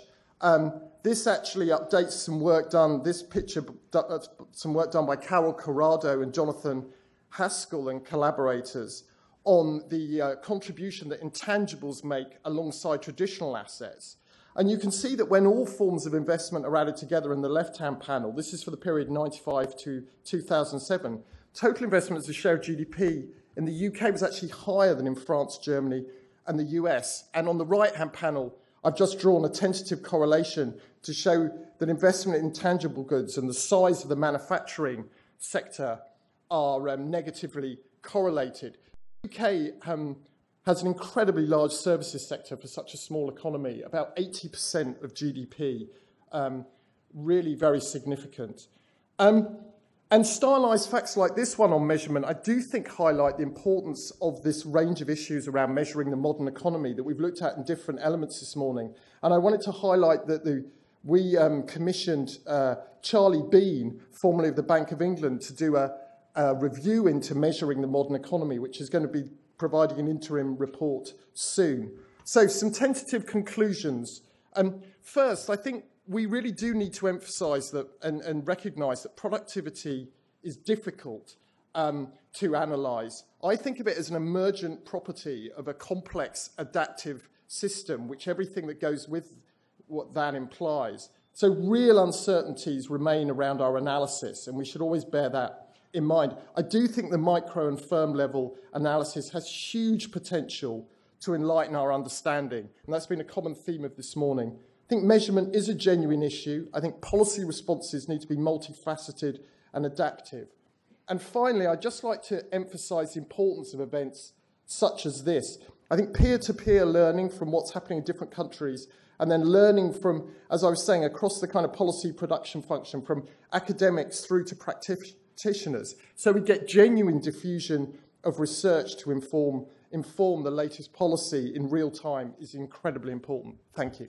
um, this actually updates some work done, this picture, uh, some work done by Carol Corrado and Jonathan Haskell and collaborators on the uh, contribution that intangibles make alongside traditional assets. And you can see that when all forms of investment are added together in the left-hand panel, this is for the period 95 to 2007, total investment as a share of GDP in the UK was actually higher than in France, Germany, and the US. And on the right-hand panel, I've just drawn a tentative correlation to show that investment in tangible goods and the size of the manufacturing sector are um, negatively correlated. The UK um, has an incredibly large services sector for such a small economy, about 80% of GDP, um, really very significant. Um, and stylized facts like this one on measurement, I do think highlight the importance of this range of issues around measuring the modern economy that we've looked at in different elements this morning. And I wanted to highlight that the, we um, commissioned uh, Charlie Bean, formerly of the Bank of England, to do a, a review into measuring the modern economy, which is going to be providing an interim report soon. So, some tentative conclusions. Um, first, I think we really do need to emphasize that and, and recognize that productivity is difficult um, to analyze. I think of it as an emergent property of a complex adaptive system, which everything that goes with what that implies. So, real uncertainties remain around our analysis, and we should always bear that in mind. I do think the micro and firm level analysis has huge potential to enlighten our understanding, and that's been a common theme of this morning. I think measurement is a genuine issue. I think policy responses need to be multifaceted and adaptive. And finally, I'd just like to emphasize the importance of events such as this. I think peer to peer learning from what's happening in different countries, and then learning from, as I was saying, across the kind of policy production function, from academics through to practitioners. So we get genuine diffusion of research to inform, inform the latest policy in real time is incredibly important. Thank you.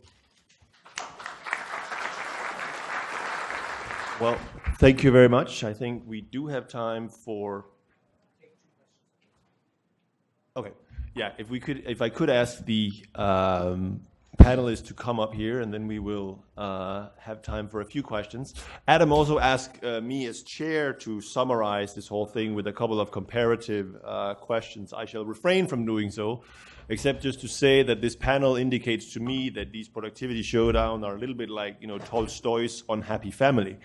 Well, thank you very much. I think we do have time for. Okay, yeah. If we could, if I could ask the um, panelists to come up here, and then we will uh, have time for a few questions. Adam also asked uh, me as chair to summarize this whole thing with a couple of comparative uh, questions. I shall refrain from doing so, except just to say that this panel indicates to me that these productivity showdown are a little bit like, you know, Tolstoy's Unhappy Family.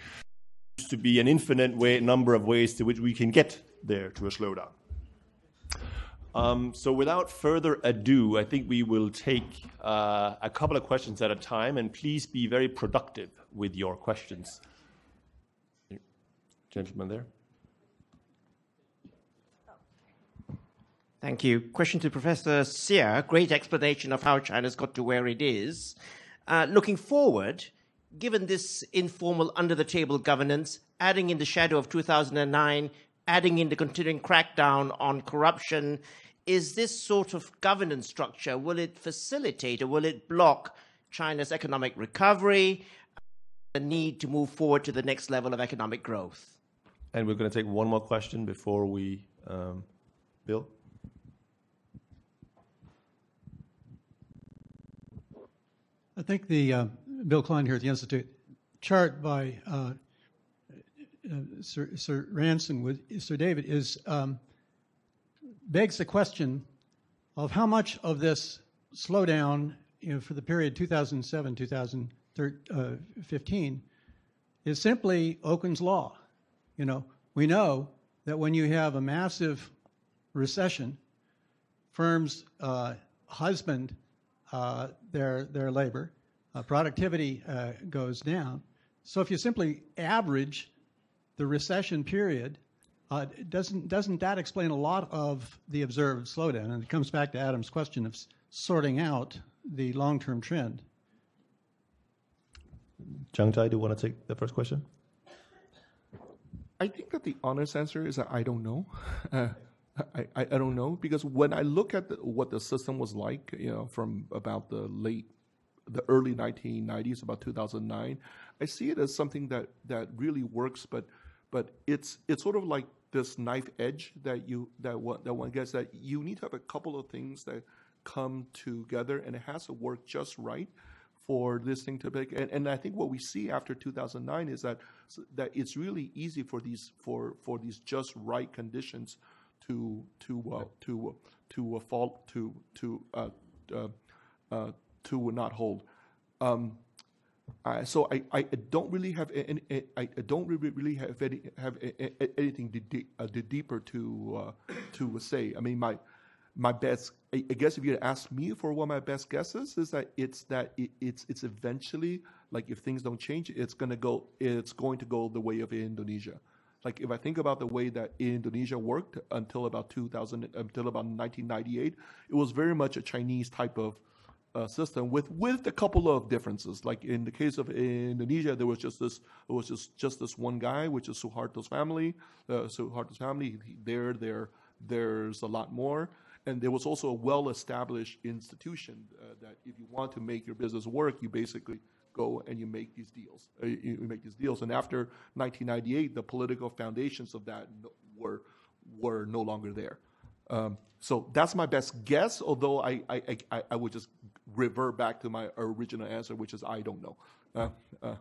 To be an infinite way, number of ways to which we can get there to a slowdown. Um, so without further ado, I think we will take uh, a couple of questions at a time, and please be very productive with your questions. Gentleman there. Thank you. Question to Professor Hsieh. Great explanation of how China's got to where it is. Uh, looking forward, given this informal under the table governance, adding in the shadow of 2009, adding in the continuing crackdown on corruption, is this sort of governance structure, will it facilitate or will it block China's economic recovery, the need to move forward to the next level of economic growth? And we're going to take one more question before we, um, Bill? I think the uh, Bill Cline here at the Institute chart by uh, uh, Sir, Sir, Ramsden with Sir David is um, begs the question of how much of this slowdown you know, for the period 2007 2015 is simply Okun's law. You know, we know that when you have a massive recession, firms uh, husband uh, their their labor, uh, productivity uh, goes down. So if you simply average the recession period uh, doesn't doesn't that explain a lot of the observed slowdown? And it comes back to Adam's question of sorting out the long-term trend. Chang-Tai, do you want to take the first question? I think that the honest answer is that I don't know. Uh, I, I, I, don't know because when I look at the, what the system was like, you know, from about the late, the early 1990s, about 2009, I see it as something that, that really works, but but it's it's sort of like this knife edge that you that one that one gets that you need to have a couple of things that come together and it has to work just right for this thing to pick. and, and I think what we see after 2009 is that that it's really easy for these for for these just right conditions to to uh, to to uh, fall to to uh, uh to not hold. Um, so I, I don't really have any, I don't really, really have any, have anything de- uh, deeper to uh, to say. I mean, my my best. I, guess if you ask me for what my best guess is, is that it's that it, it's it's eventually like if things don't change, it's gonna go. It's going to go the way of Indonesia. Like if I think about the way that Indonesia worked until about 2000, until about 1998, it was very much a Chinese type of uh, system with with a couple of differences. Like in the case of Indonesia, there was just this it was just just this one guy, which is Suharto's family. Uh, Suharto's family. He, there, there, there's a lot more. And there was also a well-established institution uh, that if you want to make your business work, you basically go and you make these deals. Uh, you make these deals. And after 1998, the political foundations of that were were no longer there. Um, so that's my best guess, although I, I, I, I, would just revert back to my original answer, which is I don't know. Uh, uh.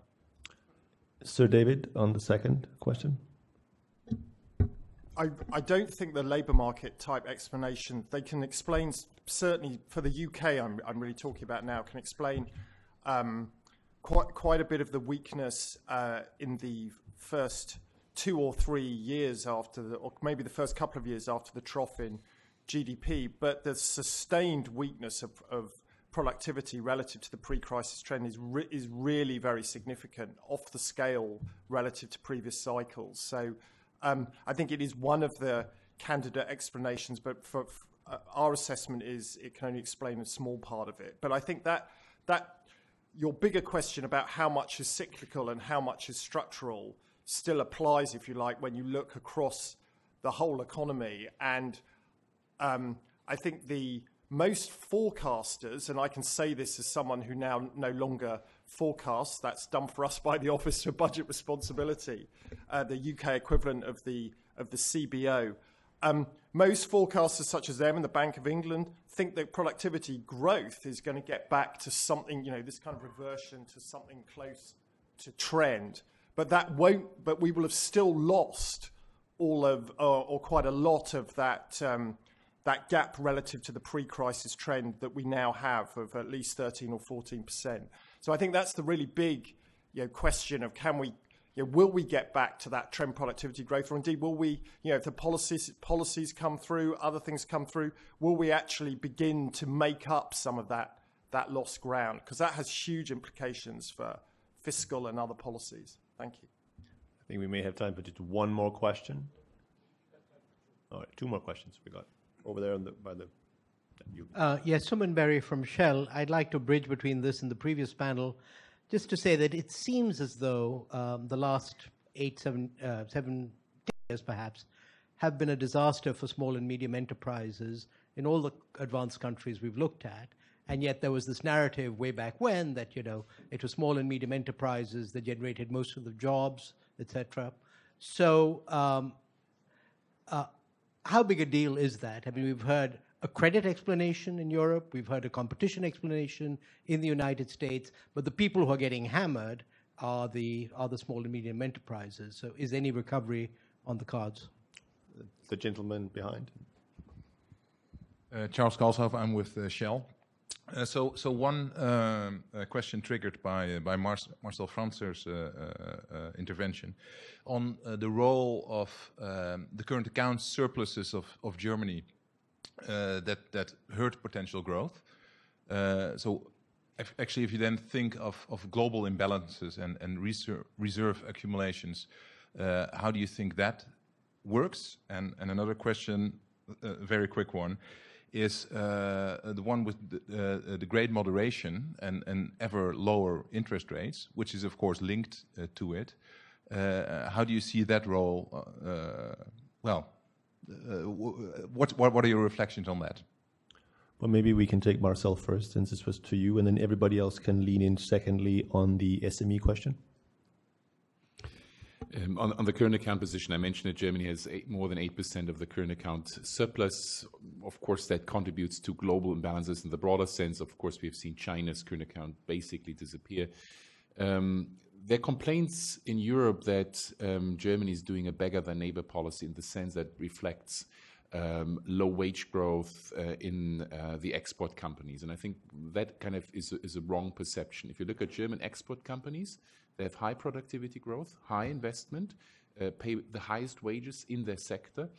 Sir David, on the second question. I, I don't think the labour market type explanation, they can explain, certainly for the UK, I'm, I'm really talking about now, can explain um, quite, quite a bit of the weakness uh, in the first two or three years after the, or maybe the first couple of years after the trough in GDP, but the sustained weakness of, of productivity relative to the pre-crisis trend is re- is really very significant, off the scale relative to previous cycles. So, um, I think it is one of the candidate explanations, but for, uh, our assessment is it can only explain a small part of it. But I think that that your bigger question about how much is cyclical and how much is structural still applies, if you like, when you look across the whole economy. And um, I think the most forecasters, and I can say this as someone who now no longer forecasts, that's done for us by the Office for Budget Responsibility, uh, the UK equivalent of the, of the CBO. Um, most forecasters, such as them and the Bank of England, think that productivity growth is going to get back to something, you know, this kind of reversion to something close to trend. But that won't, but we will have still lost all of, or, or quite a lot of that, um, that gap relative to the pre-crisis trend that we now have of at least 13 or 14%. So I think that's the really big you know, question of can we, you know, will we get back to that trend productivity growth, or indeed will we, you know, if the policies policies come through, other things come through, will we actually begin to make up some of that that lost ground? Because that has huge implications for fiscal and other policies. Thank you. I think we may have time for just one more question. All right, two more questions we got over there the, by the. Uh, yes, Suman Bery from Shell. I'd like to bridge between this and the previous panel, just to say that it seems as though um, the last eight, seven, uh, seven years perhaps have been a disaster for small and medium enterprises in all the advanced countries we've looked at. And yet there was this narrative way back when that, you know, it was small and medium enterprises that generated most of the jobs, etc. So um, uh, how big a deal is that? I mean, we've heard a credit explanation in Europe, we've heard a competition explanation in the United States, but the people who are getting hammered are the are the small and medium enterprises. So, is any recovery on the cards? The gentleman behind. Uh, Charles Kalshoff, I'm with uh, Shell. Uh, so, so one um, uh, question triggered by uh, by Mar Marcel Fratzscher's uh, intervention on the role of um, the current account surpluses of, of Germany that that hurt potential growth. so, if, actually, if you then think of, of global imbalances and and reserve, reserve accumulations, how do you think that works? And and another question, a very quick one is uh, the one with the, uh, the, great moderation and, and, ever lower interest rates, which is of course linked uh, to it. Uh, how do you see that role? Uh, well, uh, what, what, what are your reflections on that? Well, maybe we can take Marcel first, since this was to you, and then everybody else can lean in secondly on the SME question. Um, on, on, the current account position, I mentioned that Germany has eight, more than 8% of the current account surplus. Of course, that contributes to global imbalances in the broader sense. Of course, we have seen China's current account basically disappear. Um, there are complaints in Europe that um, Germany is doing a beggar thy neighbor policy in the sense that reflects um, low wage growth uh, in uh, the export companies. And I think that kind of is is a wrong perception. If you look at German export companies, they have high productivity growth, high investment, uh, pay the highest wages in their sector.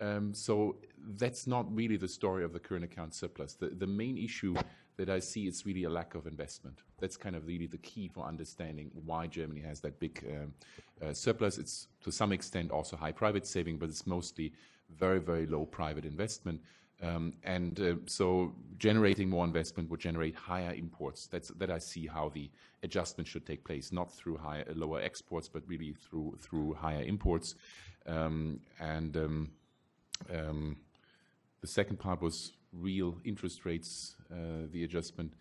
Um, so that's not really the story of the current account surplus. The, the main issue that I see is really a lack of investment. That's kind of really the key for understanding why Germany has that big um, uh, surplus. It's to some extent also high private saving, but it's mostly very, very low private investment. Um, and uh, so generating more investment would generate higher imports. That's that I see how the adjustment should take place, not through higher, lower exports, but really through through higher imports. Um, and um, the second part was real interest rates. Uh, the adjustment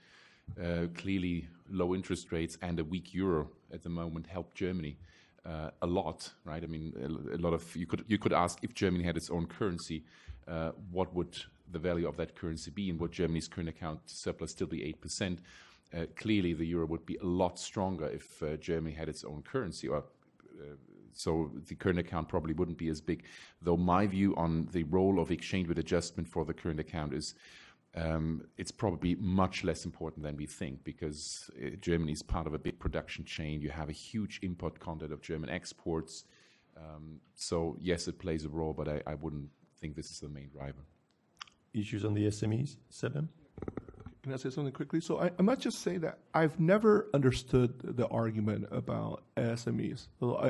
uh, clearly low interest rates and a weak euro at the moment help Germany. Uh, a lot, right? I mean, a, a, lot of you could you could ask if Germany had its own currency, uh, what would the value of that currency be, and would Germany's current account surplus still be eight percent? Uh, clearly, the euro would be a lot stronger if uh, Germany had its own currency, or uh, so the current account probably wouldn't be as big. Though my view on the role of exchange rate adjustment for the current account is um, it's probably much less important than we think because uh, Germany is part of a big production chain. You have a huge import content of German exports. Um, so, yes, it plays a role, but I, I, wouldn't think this is the main driver. Issues on the SMEs, Sebnem? Can I say something quickly? So I, I, might just say that I've never understood the argument about SMEs,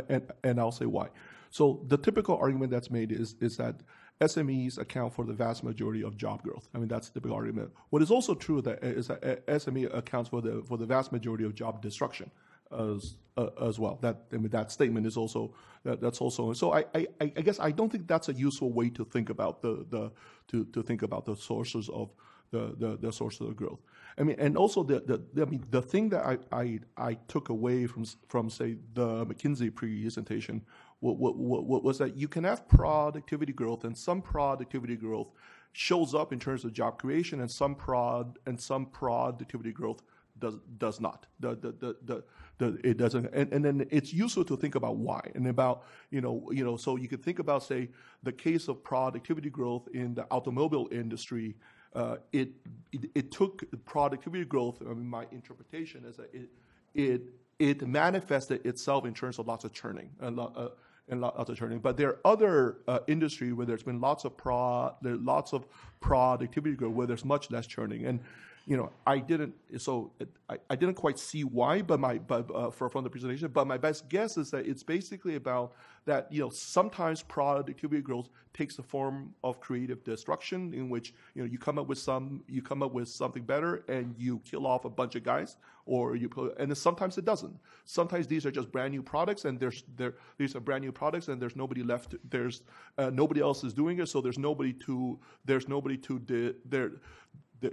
and, and I'll say why. So the typical argument that's made is, is that SMEs account for the vast majority of job growth. I mean, that's the big argument. What is also true that is that SME accounts for the for the vast majority of job destruction as uh, as well. That I mean, that statement is also that, that's also. So I, I I guess I don't think that's a useful way to think about the the to to think about the sources of the, the, the sources of growth. I mean, and also the, the, I mean, the thing that I, I, I took away from, from say, the McKinsey presentation what, what, what, was that you can have productivity growth, and some productivity growth shows up in terms of job creation, and some prod and some productivity growth does does not. The, the, the, the, it doesn't, and, and then it's useful to think about why and about you know you know so you could think about say the case of productivity growth in the automobile industry. Uh, it, it it took productivity growth. I mean, my interpretation is that it it it manifested itself in terms of lots of churning and, uh, and lots of churning. But there are other uh, industry where there's been lots of pro, there lots of productivity growth where there's much less churning. And you know, I didn't, so I, I didn't quite see why, but my, but, uh, for, from the presentation, but my best guess is that it's basically about that, you know, sometimes productivity growth takes the form of creative destruction in which, you know, you come up with some, you come up with something better and you kill off a bunch of guys or you and then sometimes it doesn't. Sometimes these are just brand new products and there's, there, these are brand new products and there's nobody left, there's, uh, nobody else is doing it, so there's nobody to, there's nobody to, de, there,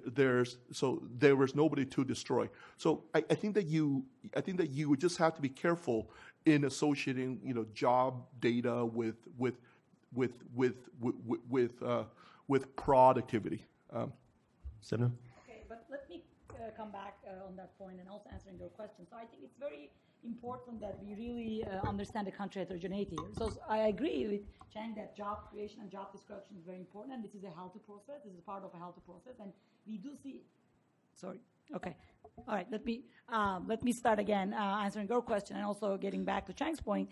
there's so there was nobody to destroy. So I, I, think that you I think that you would just have to be careful in associating you know job data with with with with with with, uh, with productivity. Um, Okay, but let me uh, come back uh, on that point and also answering your question. So I think it's very important that we really uh, understand the country heterogeneity. So I agree with Chang that job creation and job destruction is very important, and this is a healthy process. This is part of a healthy process, and we do see. Sorry. Okay. All right. Let me uh, let me start again uh, answering your question and also getting back to Chang's point.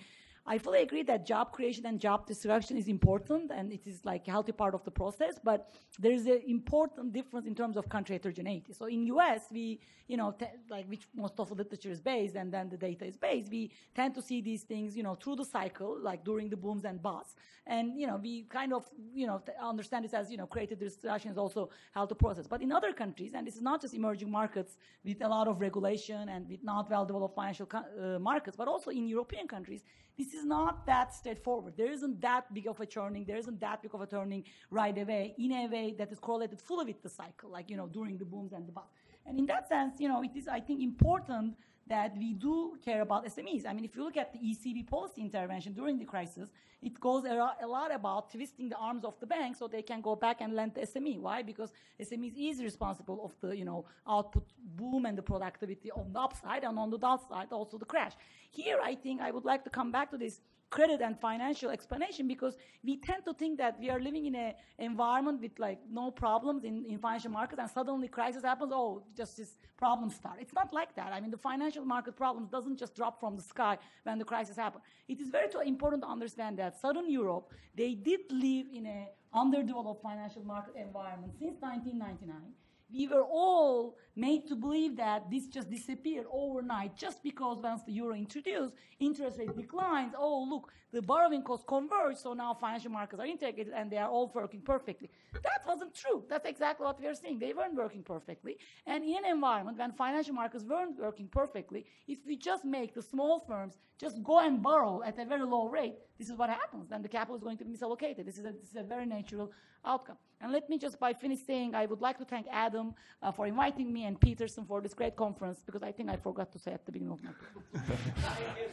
I fully agree that job creation and job destruction is important and it is like a healthy part of the process, but there is an important difference in terms of country heterogeneity. So in US, we, you know, like which most of the literature is based and then the data is based, we tend to see these things, you know, through the cycle, like during the booms and busts. And, you know, we kind of, you know, understand this as, you know, creative destruction is also healthy process. But in other countries, and this is not just emerging markets with a lot of regulation and with not well-developed financial uh, markets, but also in European countries, this is not that straightforward. There isn't that big of a turning. There isn't that big of a turning right away in a way that is correlated fully with the cycle, like, you know, during the booms and the busts. And in that sense, you know, it is, I think, important that we do care about SMEs. I mean, if you look at the ECB policy intervention during the crisis, it goes a lot about twisting the arms of the bank so they can go back and lend the SME. Why? Because SMEs is responsible of the, you know, output boom and the productivity on the upside and on the downside also the crash. Here, I think I would like to come back to this credit and financial explanation because we tend to think that we are living in an environment with like no problems in, in financial markets and suddenly crisis happens, oh, just this problem start. It's not like that. I mean, the financial market problems doesn't just drop from the sky when the crisis happens. It is very important to understand that Southern Europe, they did live in an underdeveloped financial market environment since 1999 we were all made to believe that this just disappeared overnight just because once the euro introduced, interest rate declines. Oh, look, the borrowing costs converge, so now financial markets are integrated and they are all working perfectly. That wasn't true. That's exactly what we are seeing. They weren't working perfectly. And in an environment when financial markets weren't working perfectly, if we just make the small firms just go and borrow at a very low rate, this is what happens. Then the capital is going to be misallocated. This is a, this is a very natural outcome. And let me just by finish saying I would like to thank Adam uh, for inviting me and Peterson for this great conference because I think I forgot to say at the beginning of my talk.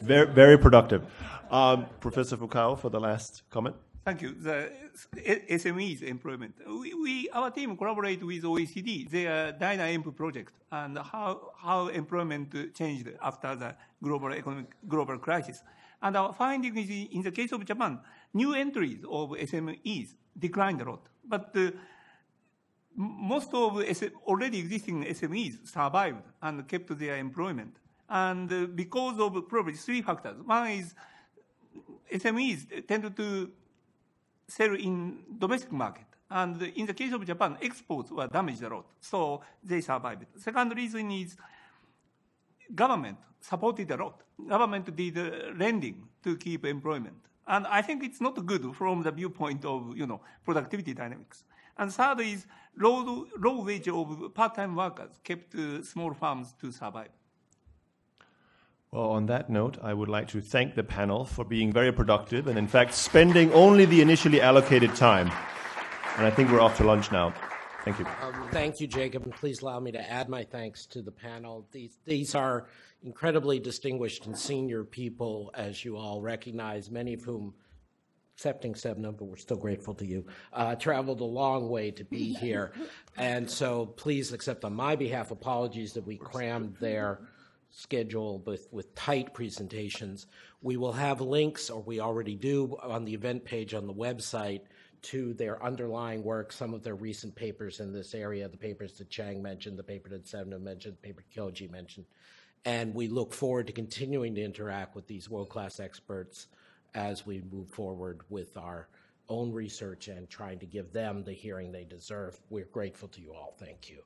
very, very productive. Um, Professor Fukao for the last comment. Thank you. The SMEs employment. We, we, our team collaborate with OECD, their DynEmp project, and how, how employment changed after the global economic, global crisis. And our finding is in the case of Japan, new entries of SMEs declined a lot. But uh, most of already existing SMEs survived and kept their employment. And uh, because of probably three factors. One is SMEs tend to sell in domestic market. And in the case of Japan, exports were damaged a lot, so they survived. Second reason is government supported a lot. Government did uh, lending to keep employment. And I think it's not good from the viewpoint of, you know, productivity dynamics. And third is low, low wage of part-time workers kept uh, small farms to survive. Well, on that note, I would like to thank the panel for being very productive and, in fact, spending only the initially allocated time. And I think we're off to lunch now. Thank you. Um, Thank you, Jacob, and please allow me to add my thanks to the panel. These, these are incredibly distinguished and senior people, as you all recognize, many of whom, excepting Sebnem, but we're still grateful to you, uh, traveled a long way to be here. And so please accept on my behalf apologies that we crammed their schedule with, with tight presentations. We will have links, or we already do, on the event page on the website to their underlying work, some of their recent papers in this area, the papers that Chang mentioned, the paper that Sebnem mentioned, the paper Kyoji mentioned. And we look forward to continuing to interact with these world-class experts as we move forward with our own research and trying to give them the hearing they deserve. We're grateful to you all. Thank you.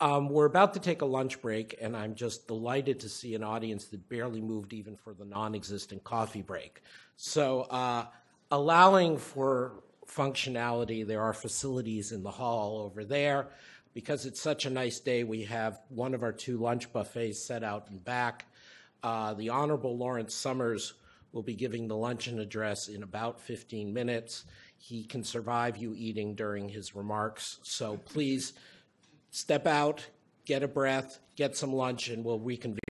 Um, we're about to take a lunch break, and I'm just delighted to see an audience that barely moved even for the non existent coffee break. So, uh, allowing for functionality, there are facilities in the hall over there. Because it's such a nice day, we have one of our two lunch buffets set out and back. Uh, the Honorable Lawrence Summers will be giving the luncheon address in about 15 minutes. He can survive you eating during his remarks, so please step out, get a breath, get some lunch, and we'll reconvene.